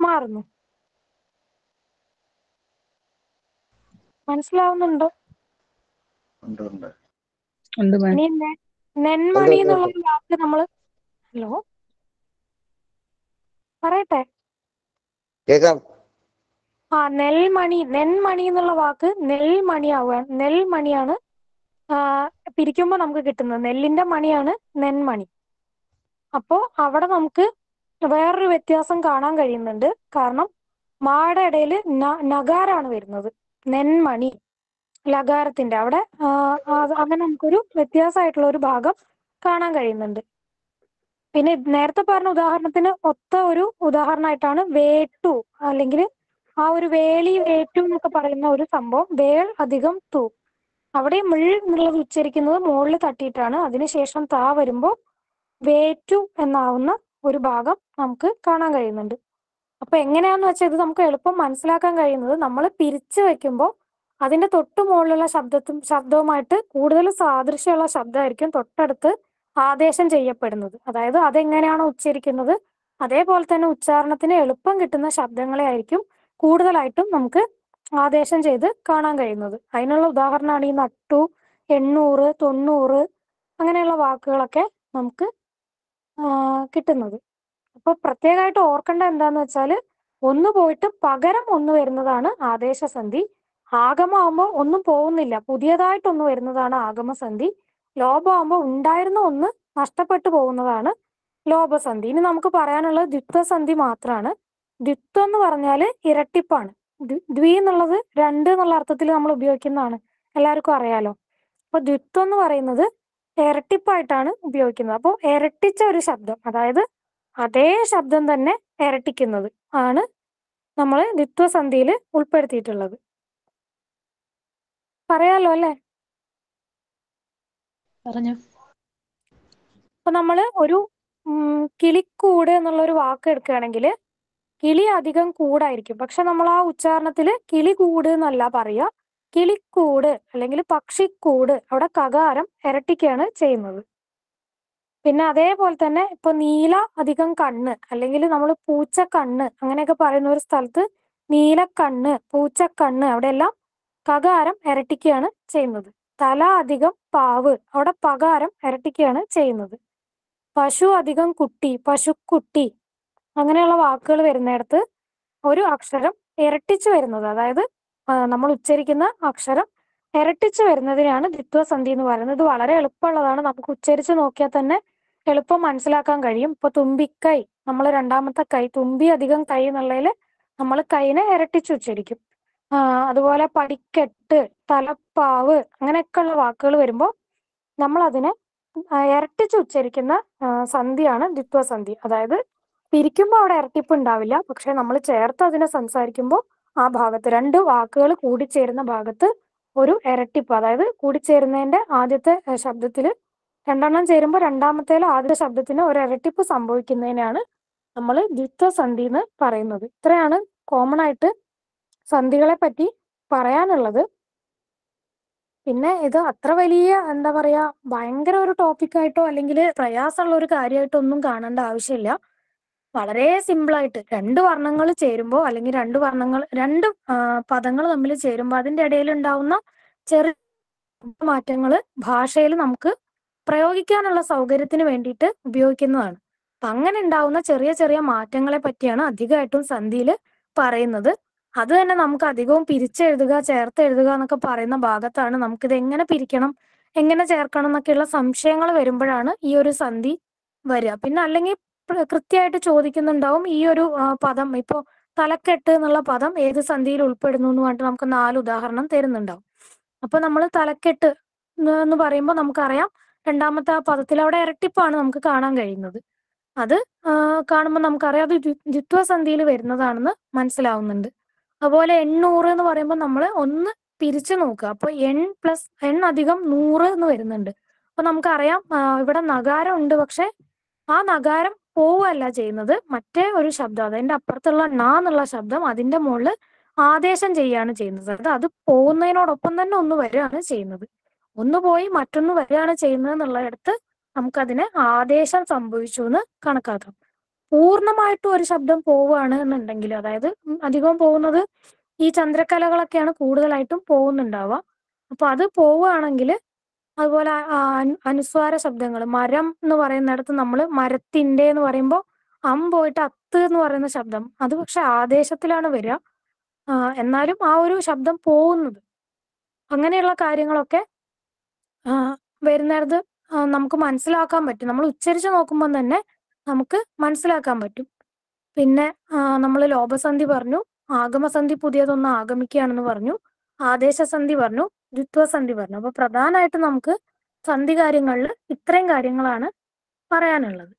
മാറുന്നു. മനസ്സിലാവുന്നുണ്ടോ? ഉണ്ട് ഉണ്ട്. ഉണ്ട് മാം. നെന്മണി എന്നുള്ള വാക്ക് നമ്മൾ ഹലോ? പറയട്ടെ? കേക്കാം. ആ നെൽമണി നെന്മണി എന്നുള്ള വാക്ക് നെൽമണി ആവുകയാണ് നെൽമണിയാണ് പിരിക്കുമ്പോ പിരിക്കുമ്പോൾ നമുക്ക് കിട്ടുന്നത്. നെല്ലിന്റെ മണിയാണ് നെന്മണി അപ്പോ അവിടെ നമുക്ക് വേറൊരു വ്യത്യാസം കാണാൻ കഴിയുന്നുണ്ട്. കാരണം മാടെ ഇടയിൽ നഗാരാണ് വരുന്നത്. നെന്മണി ലകാരത്തിന്റെ അവിടെ അങ്ങനെ നമുക്കൊരു വ്യത്യാസമായിട്ടുള്ള ഒരു ഭാഗം കാണാൻ കഴിയുന്നുണ്ട്. പിന്നെ നേരത്തെ പറഞ്ഞ ഉദാഹരണത്തിന് ഒത്ത ഒരു ഉദാഹരണമായിട്ടാണ് വേട്ടു അല്ലെങ്കിൽ ആ ഒരു വേളി വേട്ടു എന്നൊക്കെ പറയുന്ന ഒരു സംഭവം. വേൾ അധികം തു. അവിടെ മിൾ എന്നുള്ളത് ഉച്ചരിക്കുന്നത് മുകളിൽ തട്ടിയിട്ടാണ്. അതിനുശേഷം താ വരുമ്പോൾ വേറ്റു എന്നാവുന്ന ഒരു ഭാഗം നമുക്ക് കാണാൻ കഴിയുന്നുണ്ട്. അപ്പൊ എങ്ങനെയാന്ന് വെച്ചാൽ ഇത് നമുക്ക് എളുപ്പം മനസ്സിലാക്കാൻ കഴിയുന്നത് നമ്മൾ പിരിച്ചു വെക്കുമ്പോൾ അതിന്റെ തൊട്ടു മുകളിലുള്ള ശബ്ദത്തും ശബ്ദവുമായിട്ട് കൂടുതൽ സാദൃശ്യമുള്ള ശബ്ദമായിരിക്കും തൊട്ടടുത്ത് ആദേശം ചെയ്യപ്പെടുന്നത്. അതായത് അതെങ്ങനെയാണ് ഉച്ചരിക്കുന്നത്? അതേപോലെ തന്നെ ഉച്ചാരണത്തിന് എളുപ്പം കിട്ടുന്ന ശബ്ദങ്ങളെ ആയിരിക്കും കൂടുതലായിട്ടും നമുക്ക് ആദേശം ചെയ്ത് കാണാൻ കഴിയുന്നത്. അതിനുള്ള ഉദാഹരണമാണ് ഈ നട്ടു എണ്ണൂറ് തൊണ്ണൂറ് അങ്ങനെയുള്ള വാക്കുകളൊക്കെ നമുക്ക് കിട്ടുന്നത്. അപ്പൊ പ്രത്യേകമായിട്ട് ഓർക്കേണ്ട എന്താന്ന് വെച്ചാൽ ഒന്ന് പോയിട്ട് പകരം ഒന്ന് വരുന്നതാണ് ആദേശസന്ധി. ആഗമാകുമ്പോൾ ഒന്നും പോകുന്നില്ല. പുതിയതായിട്ട് ഒന്ന് വരുന്നതാണ് ആഗമസന്ധി. ലോപമാകുമ്പോൾ ഉണ്ടായിരുന്ന ഒന്ന് നഷ്ടപ്പെട്ടു പോകുന്നതാണ് ലോഭസന്ധി ഇനി നമുക്ക് പറയാനുള്ളത് ദ്വിത്വസന്ധി മാത്രമാണ് ദ്വിത്വം എന്ന് പറഞ്ഞാൽ ഇരട്ടിപ്പാണ്. ദ്വി എന്നുള്ളത് രണ്ട് എന്നുള്ള അർത്ഥത്തിൽ നമ്മൾ ഉപയോഗിക്കുന്നതാണ്. എല്ലാവർക്കും അറിയാലോ. അപ്പൊ ദ്വിത്വം എന്ന് പറയുന്നത് ഇരട്ടിപ്പായിട്ടാണ് ഉപയോഗിക്കുന്നത്. അപ്പോൾ ഇരട്ടിച്ച ഒരു ശബ്ദം അതായത് അതേ ശബ്ദം തന്നെ ഇരട്ടിക്കുന്നത് ആണ് നമ്മൾ ദ്വിത്വസന്ധിയിൽ ഉൾപ്പെടുത്തിയിട്ടുള്ളത്. പറയാലോ അല്ലേ? പറഞ്ഞു. അപ്പൊ നമ്മൾ ഒരു കിളി കിളിക്കൂട് എന്നുള്ള ഒരു വാക്ക് എടുക്കുകയാണെങ്കിൽ കിളി അധികം കൂടായിരിക്കും. പക്ഷെ നമ്മൾ ആ ഉച്ചാരണത്തിൽ കിളി കൂട് എന്നല്ല പറയുക. കിളിക്കൂട് അല്ലെങ്കിൽ പക്ഷിക്കൂട് അവിടെ കകാരം ഇരട്ടിക്കാണ് ചെയ്യുന്നത്. പിന്നെ അതേപോലെ തന്നെ ഇപ്പൊ നീല അധികം കണ്ണ് അല്ലെങ്കിൽ നമ്മൾ പൂച്ച കണ്ണ് അങ്ങനെയൊക്കെ പറയുന്ന ഒരു സ്ഥലത്ത് നീലക്കണ്ണ് പൂച്ചക്കണ്ണ് അവിടെയെല്ലാം കകാരം ഇരട്ടിക്കുകയാണ് ചെയ്യുന്നത്. തല അധികം പാവ് അവിടെ പകാരം ഇരട്ടിക്കുകയാണ് ചെയ്യുന്നത്. പശു അധികം കുട്ടി പശുക്കുട്ടി അങ്ങനെയുള്ള വാക്കുകൾ വരുന്നിടത്ത് ഒരു അക്ഷരം ഇരട്ടിച്ചു വരുന്നത് അതായത് നമ്മൾ ഉച്ചരിക്കുന്ന അക്ഷരം ഇരട്ടിച്ചു വരുന്നതിനാണ് ദ്വിത്വസന്ധി എന്ന് പറയുന്നത്. ഇത് വളരെ എളുപ്പമുള്ളതാണ്. നമുക്ക് ഉച്ചരിച്ച് നോക്കിയാൽ തന്നെ എളുപ്പം മനസ്സിലാക്കാൻ കഴിയും. ഇപ്പൊ തുമ്പിക്കൈ നമ്മൾ രണ്ടാമത്തെ കൈ തുമ്പി അധികം കൈ എന്നുള്ളതിൽ നമ്മൾ കൈനെ ഇരട്ടിച്ചു ഉച്ചരിക്കും. അതുപോലെ പടിക്കെട്ട് തലപ്പാവ് അങ്ങനെയൊക്കെയുള്ള വാക്കുകൾ വരുമ്പോൾ നമ്മൾ അതിനെ ഇരട്ടിച്ച് ഉച്ചരിക്കുന്ന സന്ധിയാണ് സന്ധിയാണ് ദ്വിത്വസന്ധി. അതായത് പിരിക്കുമ്പോൾ അവിടെ ഇരട്ടിപ്പ് ഉണ്ടാവില്ല പക്ഷെ നമ്മൾ ചേർത്ത് അതിനെ സംസാരിക്കുമ്പോൾ ആ ഭാഗത്ത് രണ്ട് വാക്കുകൾ കൂടിച്ചേരുന്ന ഭാഗത്ത് ഒരു ഇരട്ടിപ്പ് അതായത് കൂടിച്ചേരുന്നതിന്റെ ആദ്യത്തെ ശബ്ദത്തിൽ രണ്ടെണ്ണം ചേരുമ്പോൾ രണ്ടാമത്തേൽ ആദ്യ ശബ്ദത്തിന് ഒരു ഇരട്ടിപ്പ് സംഭവിക്കുന്നതിനാണ് നമ്മൾ ദ്വിത്വസന്ധി എന്ന് പറയുന്നത്. ഇത്രയാണ് കോമൺ ആയിട്ട് സന്ധികളെ പറ്റി പറയാനുള്ളത്. പിന്നെ ഇത് അത്ര വലിയ എന്താ പറയാ ഭയങ്കര ഒരു ടോപ്പിക്കായിട്ടോ അല്ലെങ്കിൽ പ്രയാസമുള്ള ഒരു കാര്യമായിട്ടോ ഒന്നും കാണേണ്ട ആവശ്യമില്ല. വളരെ സിമ്പിളായിട്ട് രണ്ട് വർണങ്ങൾ ചേരുമ്പോൾ അല്ലെങ്കിൽ രണ്ട് വർണങ്ങൾ രണ്ട് പദങ്ങൾ തമ്മിൽ ചേരുമ്പോൾ അതിന്റെ ഇടയിൽ ഉണ്ടാവുന്ന ചെറിയ മാറ്റങ്ങൾ ഭാഷയിൽ നമുക്ക് പ്രയോഗിക്കാനുള്ള സൗകര്യത്തിന് വേണ്ടിയിട്ട് ഉപയോഗിക്കുന്നതാണ്. അപ്പൊ അങ്ങനെ ഉണ്ടാവുന്ന ചെറിയ ചെറിയ മാറ്റങ്ങളെ പറ്റിയാണ് അധികമായിട്ടും സന്ധിയിൽ പറയുന്നത്. അത് തന്നെ നമുക്ക് അധികവും പിരിച്ചെഴുതുക ചേർത്തെഴുതുക എന്നൊക്കെ പറയുന്ന ഭാഗത്താണ് നമുക്കിത് എങ്ങനെ പിരിക്കണം എങ്ങനെ ചേർക്കണം എന്നൊക്കെയുള്ള സംശയങ്ങൾ വരുമ്പോഴാണ് ഈ ഒരു സന്ധി വരിക. പിന്നെ അല്ലെങ്കിൽ കൃത്യമായിട്ട് ചോദിക്കുന്നുണ്ടാവും ഈ ഒരു പദം. ഇപ്പോ തലക്കെട്ട് എന്നുള്ള പദം ഏത് സന്ധിയിൽ ഉൾപ്പെടുന്നു എന്ന് പറഞ്ഞിട്ട് നമുക്ക് നാല് ഉദാഹരണം തരുന്നുണ്ടാവും. അപ്പൊ നമ്മൾ തലക്കെട്ട് എന്ന് പറയുമ്പോൾ നമുക്കറിയാം രണ്ടാമത്തെ ആ പദത്തിൽ അവിടെ ഇരട്ടിപ്പാണ് നമുക്ക് കാണാൻ കഴിയുന്നത്. അത് കാണുമ്പോൾ നമുക്കറിയാം അത് ദ്വി- ദ്വിത്വസന്ധിയിൽ വരുന്നതാണെന്ന് മനസ്സിലാവുന്നുണ്ട്. അതുപോലെ എണ്ണൂറ് എന്ന് പറയുമ്പോൾ നമ്മൾ ഒന്ന് പിരിച്ചു നോക്കുക. അപ്പൊ എൺ പ്ലസ് എൺ അധികം നൂറ് എന്ന് വരുന്നുണ്ട്. അപ്പൊ നമുക്കറിയാം ഇവിടെ നഗാരം ഉണ്ട്. പക്ഷെ ആ നഗാരം പോവുകയല്ല ചെയ്യുന്നത്. മറ്റേ ഒരു ശബ്ദം അതിന്റെ അപ്പുറത്തുള്ള ന എന്നുള്ള ശബ്ദം അതിന്റെ മുകളിൽ ആദേശം ചെയ്യാണ് ചെയ്യുന്നത്. അത് അത് പോകുന്നതിനോടൊപ്പം തന്നെ ഒന്ന് വരികയാണ് ചെയ്യുന്നത്. ഒന്ന് പോയി മറ്റൊന്ന് വരികയാണ് ചെയ്യുന്നത് എന്നുള്ളിടത്ത് നമുക്കതിന് ആദേശം സംഭവിച്ചു എന്ന് കണക്കാക്കാം. പൂർണമായിട്ടും ഒരു ശബ്ദം പോവുകയാണ് എന്നുണ്ടെങ്കിൽ അതായത് അധികവും പോകുന്നത് ഈ ചന്ദ്രക്കലകളൊക്കെയാണ് കൂടുതലായിട്ടും പോകുന്നുണ്ടാവുക. അപ്പൊ അത് പോവുകയാണെങ്കിൽ അതുപോലെ അനുസ്വാര ശബ്ദങ്ങൾ മരം എന്ന് പറയുന്നിടത്ത് നമ്മൾ മരത്തിന്റെ എന്ന് പറയുമ്പോൾ അം പോയിട്ട് അത്ത് എന്ന് പറയുന്ന ശബ്ദം അത് പക്ഷെ ആദേശത്തിലാണ് വരിക. എന്നാലും ആ ഒരു ശബ്ദം പോകുന്നത്. അങ്ങനെയുള്ള കാര്യങ്ങളൊക്കെ വരുന്നിടത്ത് നമുക്ക് മനസ്സിലാക്കാൻ പറ്റും. നമ്മൾ ഉച്ചരിച്ച് നോക്കുമ്പോൾ തന്നെ നമുക്ക് മനസ്സിലാക്കാൻ പറ്റും. പിന്നെ നമ്മൾ ലോപസന്ധി പറഞ്ഞു ആഗമസന്ധി പുതിയതൊന്ന് ആഗമിക്കുകയാണെന്ന് പറഞ്ഞു ആദേശസന്ധി പറഞ്ഞു ദ്വിത്വസന്ധി പറഞ്ഞു. അപ്പൊ പ്രധാനമായിട്ട് നമുക്ക് സന്ധി കാര്യങ്ങളിൽ ഇത്രയും കാര്യങ്ങളാണ് പറയാനുള്ളത്.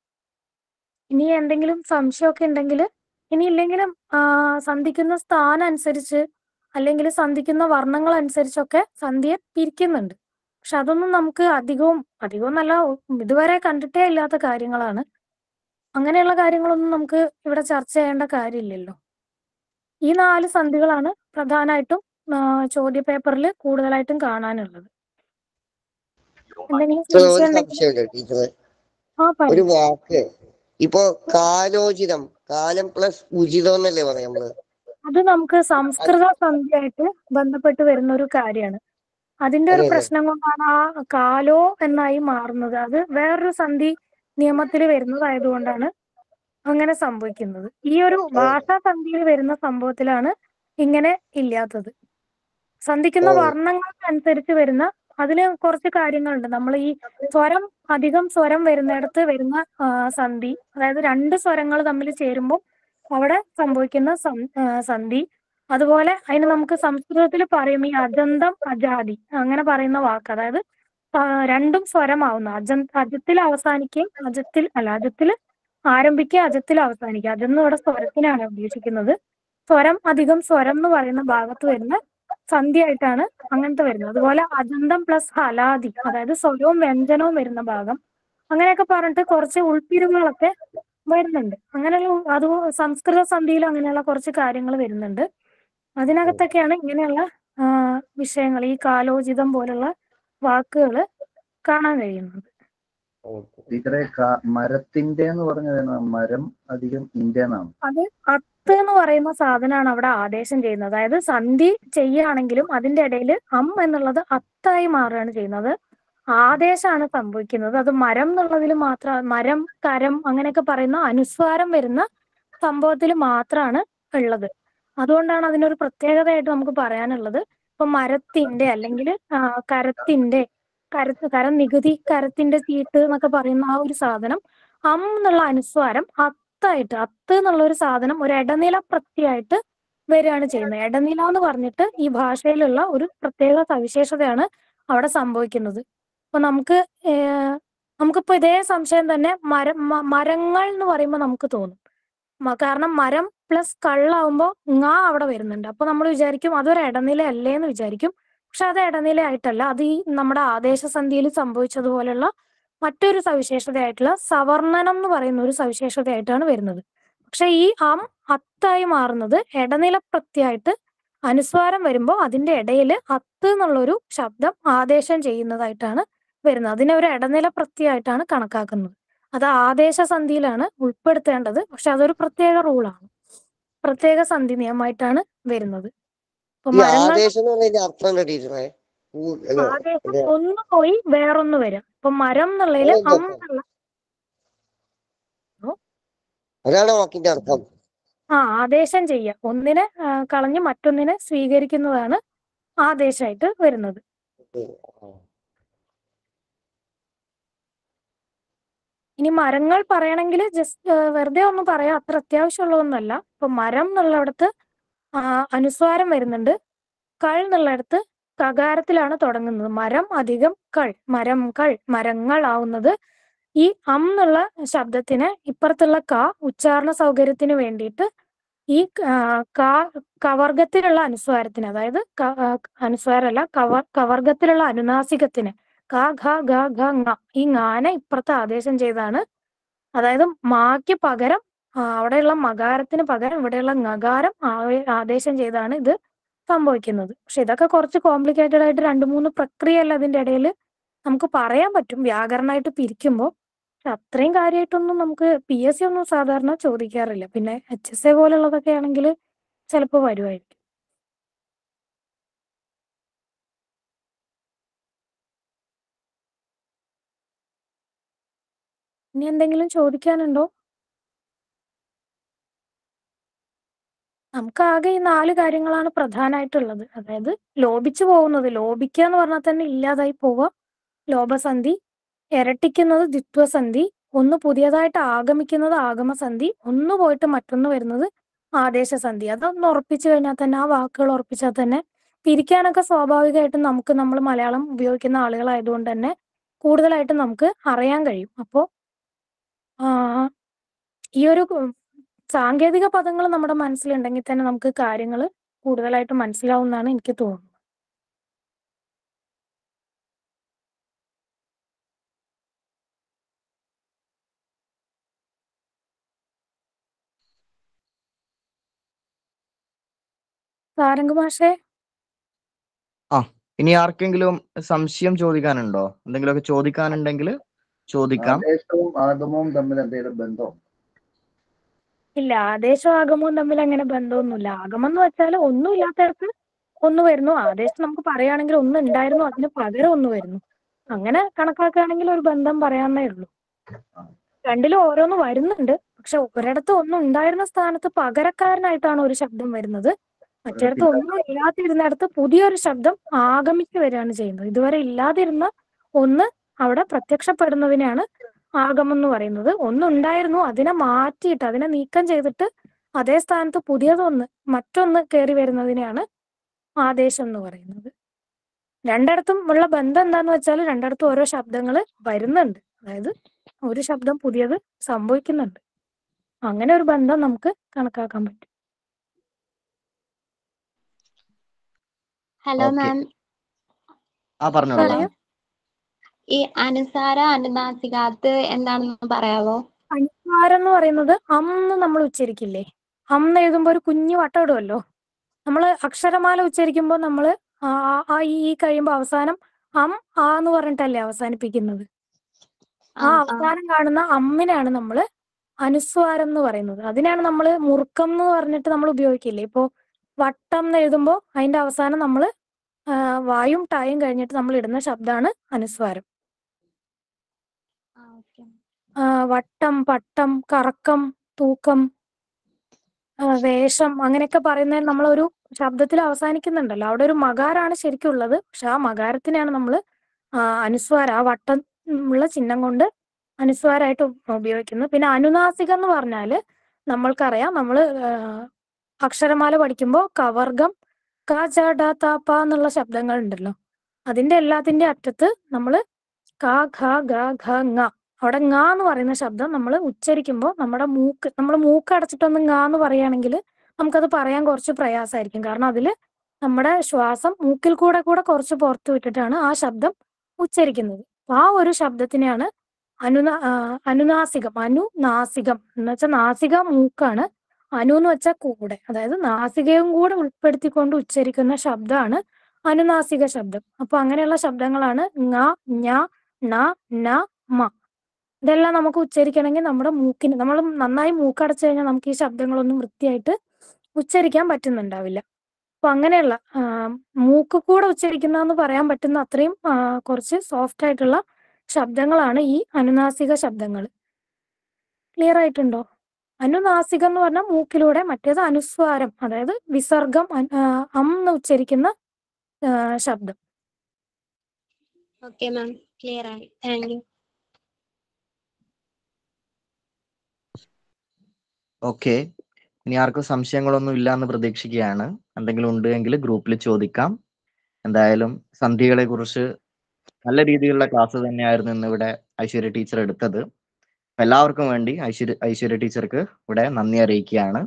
ഇനി എന്തെങ്കിലും സംശയമൊക്കെ ഉണ്ടെങ്കിൽ ഇനി ഇല്ലെങ്കിലും സന്ധിക്കുന്ന സ്ഥാനം അനുസരിച്ച് അല്ലെങ്കിൽ സന്ധിക്കുന്ന വർണങ്ങൾ അനുസരിച്ചൊക്കെ സന്ധിയെ പിരിക്കുന്നുണ്ട്. പക്ഷെ അതൊന്നും നമുക്ക് അധികവും അധികവും നല്ല ഇതുവരെ കണ്ടിട്ടേ ഇല്ലാത്ത കാര്യങ്ങളാണ്. അങ്ങനെയുള്ള കാര്യങ്ങളൊന്നും നമുക്ക് ഇവിടെ ചർച്ച ചെയ്യേണ്ട കാര്യമില്ലല്ലോ. ഈ നാല് സന്ധികളാണ് പ്രധാനമായിട്ടും ചോദ്യ പേപ്പറിൽ കൂടുതലായിട്ടും കാണാനുള്ളത്. ഒരു വാക്ക്. ഇപ്പോ കാലോചിതം കാലം പ്ലസ് ഉചിതം എന്നല്ലേ പറയാം നമ്മൾ അത് നമുക്ക് സംസ്കൃത സന്ധിയായിട്ട് ബന്ധപ്പെട്ട് വരുന്ന ഒരു കാര്യമാണ്. അതിന്റെ ഒരു പ്രശ്നം കൊണ്ടാണ് ആ കാലോ എന്നായി മാറുന്നത്. അത് വേറൊരു സന്ധി നിയമത്തിൽ വരുന്നതായതുകൊണ്ടാണ് അങ്ങനെ സംഭവിക്കുന്നത്. ഈ ഒരു ഭാഷാ സന്ധിയിൽ വരുന്ന സംഭവത്തിലാണ് ഇങ്ങനെ ഇല്ലാത്തത്. സന്ധിക്കുന്ന വർണങ്ങൾക്കനുസരിച്ച് വരുന്ന അതിന് കുറച്ച് കാര്യങ്ങളുണ്ട്. നമ്മൾ ഈ സ്വരം അധികം സ്വരം വരുന്നിടത്ത് വരുന്ന സന്ധി അതായത് രണ്ട് സ്വരങ്ങൾ തമ്മിൽ ചേരുമ്പോൾ അവിടെ സംഭവിക്കുന്ന സന്ധി. അതുപോലെ അതിന് നമുക്ക് സംസ്കൃതത്തിൽ പറയും ഈ അജന്തം അജാതി അങ്ങനെ പറയുന്ന വാക്ക്. അതായത് രണ്ടും സ്വരമാവുന്നു. അജ അജത്തിൽ അവസാനിക്കുകയും അജത്തിൽ അല്ല അജത്തിൽ ആരംഭിക്കുക അജത്തിൽ അവസാനിക്കുക അജെന്ന് ഇവിടെ സ്വരത്തിനാണ് ഉദ്ദേശിക്കുന്നത്. സ്വരം അധികം സ്വരം എന്ന് പറയുന്ന ഭാഗത്ത് വരുന്ന സന്ധ്യയായിട്ടാണ് അങ്ങനത്തെ വരുന്നത്. അതുപോലെ അജന്തം പ്ലസ് ഹലാദി അതായത് സ്വരവും വ്യഞ്ജനവും വരുന്ന ഭാഗം. അങ്ങനെയൊക്കെ പറഞ്ഞിട്ട് കുറച്ച് ഉൾപ്പിരിവുകളൊക്കെ വരുന്നുണ്ട്. അങ്ങനെയുള്ള അത് സംസ്കൃത സന്ധിയിൽ അങ്ങനെയുള്ള കുറച്ച് കാര്യങ്ങൾ വരുന്നുണ്ട്. അതിനകത്തൊക്കെയാണ് ഇങ്ങനെയുള്ള വിഷയങ്ങൾ. ഈ കാലോചിതം പോലുള്ള വാക്കുകൾ കാണാൻ കഴിയുന്നത്. ടീച്ചറെ മരത്തിന്റെ എന്ന് പറഞ്ഞത് മരം അധികം ഇന്ത്യ എന്നാണ് അത് അത്ത് എന്ന് പറയുന്ന സാധനമാണ് അവിടെ ആദേശം ചെയ്യുന്നത്. അതായത് സന്ധി ചെയ്യുകയാണെങ്കിലും അതിന്റെ ഇടയിൽ അം എന്നുള്ളത് അത്തായി മാറുകയാണ് ചെയ്യുന്നത്. ആദേശമാണ് സംഭവിക്കുന്നത്. അത് മരം എന്നുള്ളതിൽ മാത്രം മരം കരം അങ്ങനെയൊക്കെ പറയുന്ന അനുസ്വാരം വരുന്ന സംഭവത്തിൽ മാത്രമാണ് ഉള്ളത്. അതുകൊണ്ടാണ് അതിനൊരു പ്രത്യേകതയായിട്ട് നമുക്ക് പറയാനുള്ളത്. ഇപ്പൊ മരത്തിന്റെ അല്ലെങ്കിൽ കരത്തിന്റെ കരത്ത് കരം നികുതി കരത്തിന്റെ തീട്ട് എന്നൊക്കെ പറയുന്ന ആ ഒരു സാധനം അം എന്നുള്ള അനുസ്വാരം അത്തായിട്ട് അത്ത് എന്നുള്ള ഒരു സാധനം ഒരു ഇടനില പ്രത്യായിട്ട് വരികയാണ് ചെയ്യുന്നത്. ഇടനില എന്ന് പറഞ്ഞിട്ട് ഈ ഭാഷയിലുള്ള ഒരു പ്രത്യേക സവിശേഷതയാണ് അവിടെ സംഭവിക്കുന്നത്. അപ്പൊ നമുക്ക് നമുക്കിപ്പോ ഇതേ സംശയം തന്നെ മരം മരങ്ങൾ എന്ന് പറയുമ്പോൾ നമുക്ക് തോന്നും. കാരണം മരം പ്ലസ് കള്ളാവുമ്പോൾ ങ അവിടെ വരുന്നുണ്ട്. അപ്പൊ നമ്മൾ വിചാരിക്കും അതൊരു ഇടനില അല്ലേ എന്ന് വിചാരിക്കും. പക്ഷെ അത് ഇടനില ആയിട്ടല്ല അത് ഈ നമ്മുടെ ആദേശസന്ധിയിൽ സംഭവിച്ചതുപോലെയുള്ള മറ്റൊരു സവിശേഷതയായിട്ടുള്ള സവർണനം എന്ന് പറയുന്ന ഒരു സവിശേഷതയായിട്ടാണ് വരുന്നത്. പക്ഷെ ഈ അം അത്തായി മാറുന്നത് ഇടനില പ്രത്യായിട്ട് അനുസ്വാരം വരുമ്പോൾ അതിന്റെ ഇടയിൽ അത്ത് എന്നുള്ളൊരു ശബ്ദം ആദേശം ചെയ്യുന്നതായിട്ടാണ് വരുന്നത്. അതിനെ ഒരു ഇടനില പ്രത്യായിട്ടാണ് കണക്കാക്കുന്നത്. അത് ആദേശ സന്ധിയിലാണ് ഉൾപ്പെടുത്തേണ്ടത്. പക്ഷെ അതൊരു പ്രത്യേക റൂളാണ്. പ്രത്യേക സന്ധി നിയമമായിട്ടാണ് വരുന്നത്. ഈ ആദേശം എന്ന് പറഞ്ഞതിന്റെ അർത്ഥം ആദേശം ഒന്ന് പോയി വേറൊന്ന് വരും. ഇപ്പൊ മരം എന്നുള്ളതിൽ അം അർത്ഥം? എന്നുള്ള അതാണ് വാക്കിന്റെ അർത്ഥം. ആ ആദേശം ചെയ്യ ഒന്നിനെ ആ, കളഞ്ഞ് മറ്റൊന്നിനെ സ്വീകരിക്കുന്നതാണ് ആദേശമായിട്ട് വരുന്നത്. ഇനി മരങ്ങൾ പറയണമെങ്കിൽ ജസ്റ്റ് വെറുതെ ഒന്ന് പറയാം. അത്ര അത്യാവശ്യമുള്ളതൊന്നുമല്ല. ഇപ്പൊ മരം എന്നുള്ളിടത്ത് അനുസ്വാരം വരുന്നുണ്ട്. കൾ എന്നുള്ളിടത്ത് കകാരത്തിലാണ് തുടങ്ങുന്നത്. മരം അധികം കൾ മരം കൾ മരങ്ങൾ ആവുന്നത് ഈ അം എന്നുള്ള ശബ്ദത്തിന് ഇപ്പുറത്തുള്ള ക ഉച്ചാരണ സൗകര്യത്തിന് വേണ്ടിയിട്ട് ഈ കവർഗത്തിലുള്ള അനുസ്വാരത്തിന് അതായത് അനുസ്വാരമല്ല കവർ കവർഗത്തിലുള്ള അനുനാസികത്തിന് ക ഘ ഈ ങാനെ ഇപ്പുറത്ത് ആദേശം ചെയ്താണ്. അതായത് മാക്ക് പകരം അവിടെയുള്ള മകാരത്തിന് പകരം ഇവിടെയുള്ള ങകാരം ആദേശം ചെയ്താണ് ഇത് സംഭവിക്കുന്നത്. പക്ഷെ ഇതൊക്കെ കുറച്ച് കോംപ്ലിക്കേറ്റഡ് ആയിട്ട് രണ്ട് മൂന്ന് പ്രക്രിയയല്ല അതിന്റെ ഇടയിൽ നമുക്ക് പറയാൻ പറ്റും. വ്യാകരണമായിട്ട് പിരിക്കുമ്പോൾ പക്ഷെ അത്രയും കാര്യമായിട്ടൊന്നും നമുക്ക് പി എസ് സി ഒന്നും സാധാരണ ചോദിക്കാറില്ല. പിന്നെ എച്ച് എസ് എ പോലുള്ളതൊക്കെ ആണെങ്കിൽ ചിലപ്പോൾ വരുമായിരിക്കും. ഇനി എന്തെങ്കിലും ചോദിക്കാനുണ്ടോ? നമുക്ക് ആകെ ഈ നാല് കാര്യങ്ങളാണ് പ്രധാനമായിട്ടുള്ളത് അതായത് ലോപിച്ചു പോകുന്നത്. എന്ന് പറഞ്ഞാൽ തന്നെ ഇല്ലാതായി പോവുക. ലോപസന്ധി ഇരട്ടിക്കുന്നത് ദ്വിത്വസന്ധി ഒന്ന് പുതിയതായിട്ട് ആഗമിക്കുന്നത് ആഗമസന്ധി ഒന്ന് പോയിട്ട് മറ്റൊന്ന് വരുന്നത് ആദേശസന്ധി. അതൊന്ന് ഉറപ്പിച്ചു കഴിഞ്ഞാൽ തന്നെ ആ വാക്കുകൾ ഉറപ്പിച്ചാൽ തന്നെ പിരിക്കാനൊക്കെ സ്വാഭാവികമായിട്ടും നമുക്ക് നമ്മൾ മലയാളം ഉപയോഗിക്കുന്ന ആളുകളായതുകൊണ്ട് തന്നെ കൂടുതലായിട്ടും നമുക്ക് അറിയാൻ കഴിയും. അപ്പോൾ ഈ ഒരു സാങ്കേതിക പദങ്ങൾ നമ്മുടെ മനസ്സിലുണ്ടെങ്കിൽ തന്നെ നമുക്ക് കാര്യങ്ങൾ കൂടുതലായിട്ട് മനസ്സിലാവുമെന്നാണ് എനിക്ക് തോന്നുന്നത്. മാഷേ? ഇനി ആർക്കെങ്കിലും സംശയം ചോദിക്കാനുണ്ടോ? എന്തെങ്കിലുമൊക്കെ ചോദിക്കാനുണ്ടെങ്കിൽ ചോദിക്കാം. ആദേശവും ആഗമവും തമ്മിൽ എന്തെങ്കിലും ബന്ധം? ഇല്ല ആദേശവും ആഗമവും തമ്മിൽ അങ്ങനെ ബന്ധമൊന്നുമില്ല. ആഗമം എന്ന് വെച്ചാൽ ഒന്നും ഇല്ലാത്തടത്ത് ഒന്ന് വരുന്നു. ആദേശം നമുക്ക് പറയുകയാണെങ്കിൽ ഒന്ന് ഉണ്ടായിരുന്നു അതിന് പകരം ഒന്ന് വരുന്നു. അങ്ങനെ കണക്കാക്കുകയാണെങ്കിൽ ഒരു ബന്ധം പറയാന്നേ ഉള്ളൂ. രണ്ടിലും ഓരോന്ന് വരുന്നുണ്ട്. പക്ഷെ ഒരിടത്ത് ഒന്നും ഉണ്ടായിരുന്ന സ്ഥാനത്ത് പകരക്കാരനായിട്ടാണ് ഒരു ശബ്ദം വരുന്നത്. മറ്റിടത്ത് ഒന്നും ഇല്ലാതിരുന്നിടത്ത് പുതിയൊരു ശബ്ദം ആഗമിച്ചു വരികയാണ് ചെയ്യുന്നത്. ഇതുവരെ ഇല്ലാതിരുന്ന ഒന്ന് അവിടെ പ്രത്യക്ഷപ്പെടുന്നതിനെയാണ് ആഗമം എന്ന് പറയുന്നത്. ഒന്നുണ്ടായിരുന്നു അതിനെ മാറ്റിയിട്ട് അതിനെ നീക്കം ചെയ്തിട്ട് അതേ സ്ഥാനത്ത് പുതിയതൊന്ന് മറ്റൊന്ന് കയറി വരുന്നതിനെയാണ് ആദേശം എന്ന് പറയുന്നത്. രണ്ടിടത്തും ഉള്ള ബന്ധം എന്താന്ന് വെച്ചാൽ രണ്ടിടത്തും ഓരോ ശബ്ദങ്ങൾ വരുന്നുണ്ട്. അതായത് ഒരു ശബ്ദം പുതിയത് സംഭവിക്കുന്നുണ്ട്. അങ്ങനെ ഒരു ബന്ധം നമുക്ക് കണക്കാക്കാൻ പറ്റും. Hello ma'am. ആ പറഞ്ഞോളൂ. ഈ അനുസാര അനുനാസികാത്ത് എന്താണെന്ന് പറയാവോ? അനുസ്വാരം എന്ന് പറയുന്നത് അന്ന് നമ്മൾ ഉച്ചരിക്കില്ലേ? അന്ന് എഴുതുമ്പോൾ ഒരു കുഞ്ഞു വട്ടം ഇടുമല്ലോ നമ്മൾ അക്ഷരമാല ഉച്ചരിക്കുമ്പോൾ നമ്മൾ ആ ഈ കഴിയുമ്പോ കഴിയുമ്പോൾ അവസാനം അം ആ എന്ന് പറഞ്ഞിട്ടല്ലേ അവസാനിപ്പിക്കുന്നത്. ആ. അവസാനം കാണുന്ന അമ്മിനാണ് നമ്മൾ അനുസ്വാരം എന്ന് പറയുന്നത്. അതിനാണ് നമ്മൾ മുറുക്കം എന്ന് പറഞ്ഞിട്ട് നമ്മൾ ഉപയോഗിക്കില്ലേ? ഇപ്പോ വട്ടം എന്ന് എഴുതുമ്പോൾ അതിന്റെ അവസാനം നമ്മൾ വായും ടായും കഴിഞ്ഞിട്ട് നമ്മൾ ഇടുന്ന ശബ്ദമാണ് അനുസ്വാരം. വട്ടം പട്ടം കറക്കം തൂക്കം വേഷം അങ്ങനെയൊക്കെ പറയുന്ന നമ്മളൊരു ശബ്ദത്തിൽ അവസാനിക്കുന്നുണ്ടല്ലോ. അവിടെ ഒരു മകാരാണ് ശരിക്കും ഉള്ളത് പക്ഷെ ആ മകാരത്തിനെയാണ് നമ്മൾ അനുസ്വാര ആ വട്ടം ഉള്ള ചിഹ്നം കൊണ്ട് അനുസ്വാരമായിട്ട് ഉപയോഗിക്കുന്നു ഉപയോഗിക്കുന്നത്. പിന്നെ അനുനാസിക എന്ന് പറഞ്ഞാൽ നമ്മൾക്കറിയാം. നമ്മൾ അക്ഷരമാല പഠിക്കുമ്പോൾ കവർഗം ക ച ഡ ത പ എന്നുള്ള ശബ്ദങ്ങൾ ഉണ്ടല്ലോ. അതിന്റെ എല്ലാത്തിന്റെ അറ്റത്ത് നമ്മൾ ക ഖ ഗ ഘ ങ അവിടെ ങാ എന്ന് പറയുന്ന ശബ്ദം നമ്മൾ ഉച്ചരിക്കുമ്പോൾ നമ്മുടെ മൂക്ക് നമ്മൾ മൂക്ക് അടച്ചിട്ടൊന്ന് ങാ എന്ന് പറയുകയാണെങ്കിൽ നമുക്കത് പറയാൻ കുറച്ച് പ്രയാസമായിരിക്കും കാരണം അതിൽ നമ്മുടെ ശ്വാസം മൂക്കിൽ കൂടെ കൂടെ കുറച്ച് പുറത്തു വിട്ടിട്ടാണ് ആ ശബ്ദം ഉച്ചരിക്കുന്നത്. ആ ഒരു ശബ്ദത്തിനെയാണ് അനുനാ അനുനാസികം അനുനാസികം എന്ന് വെച്ചാൽ നാസിക മൂക്കാണ്. അനു എന്ന് വെച്ചാൽ കൂടെ. അതായത് നാസികയും കൂടെ ഉൾപ്പെടുത്തിക്കൊണ്ട് ഉച്ചരിക്കുന്ന ശബ്ദമാണ് അനുനാസിക ശബ്ദം. അപ്പൊ അങ്ങനെയുള്ള ശബ്ദങ്ങളാണ് ങ ഞ ണ ന മ. ഇതെല്ലാം നമുക്ക് ഉച്ചരിക്കണമെങ്കിൽ നമ്മുടെ മൂക്കിന് നമ്മൾ നന്നായി മൂക്കടച്ചു കഴിഞ്ഞാൽ നമുക്ക് ഈ ശബ്ദങ്ങളൊന്നും വൃത്തിയായിട്ട് ഉച്ചരിക്കാൻ പറ്റുന്നുണ്ടാവില്ല. അപ്പൊ അങ്ങനെയുള്ള മൂക്ക് കൂടെ ഉച്ചരിക്കുന്നതെന്ന് പറയാൻ പറ്റുന്ന അത്രയും കുറച്ച് സോഫ്റ്റ് ആയിട്ടുള്ള ശബ്ദങ്ങളാണ് ഈ അനുനാസിക ശബ്ദങ്ങൾ. ക്ലിയർ ആയിട്ടുണ്ടോ? അനുനാസികം എന്ന് പറഞ്ഞാൽ മൂക്കിലൂടെ മറ്റേത് അനുസ്വാരം അതായത് വിസർഗം അം എന്ന് ഉച്ചരിക്കുന്ന ശബ്ദം. ഓക്കെ മാം ക്ലിയർ ആയി. Thank you okay. ഇനി ആർക്കും സംശയങ്ങളൊന്നും ഇല്ല എന്ന് പ്രതീക്ഷിക്കുകയാണ്. എന്തെങ്കിലും ഉണ്ട് എങ്കിൽ ഗ്രൂപ്പിൽ ചോദിക്കാം. എന്തായാലും സന്ധികളെ കുറിച്ച് നല്ല രീതിയിലുള്ള ക്ലാസ് തന്നെയായിരുന്നു ഇന്ന് ഇവിടെ ഐശ്വര്യ ടീച്ചർ എടുത്തത്. എല്ലാവർക്കും വേണ്ടി ഐശ്വര്യ ഐശ്വര്യ ടീച്ചർക്ക് ഇവിടെ നന്ദി അറിയിക്കുകയാണ്.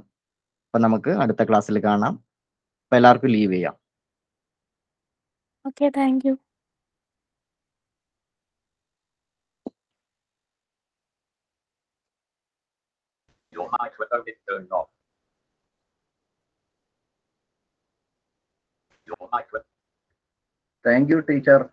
അപ്പൊ നമുക്ക് അടുത്ത ക്ലാസ്സിൽ കാണാം. അപ്പൊ എല്ലാവർക്കും ലീവ് ചെയ്യാം. Okay thank you microphone is turned off. Your microphone. Thank you, teacher.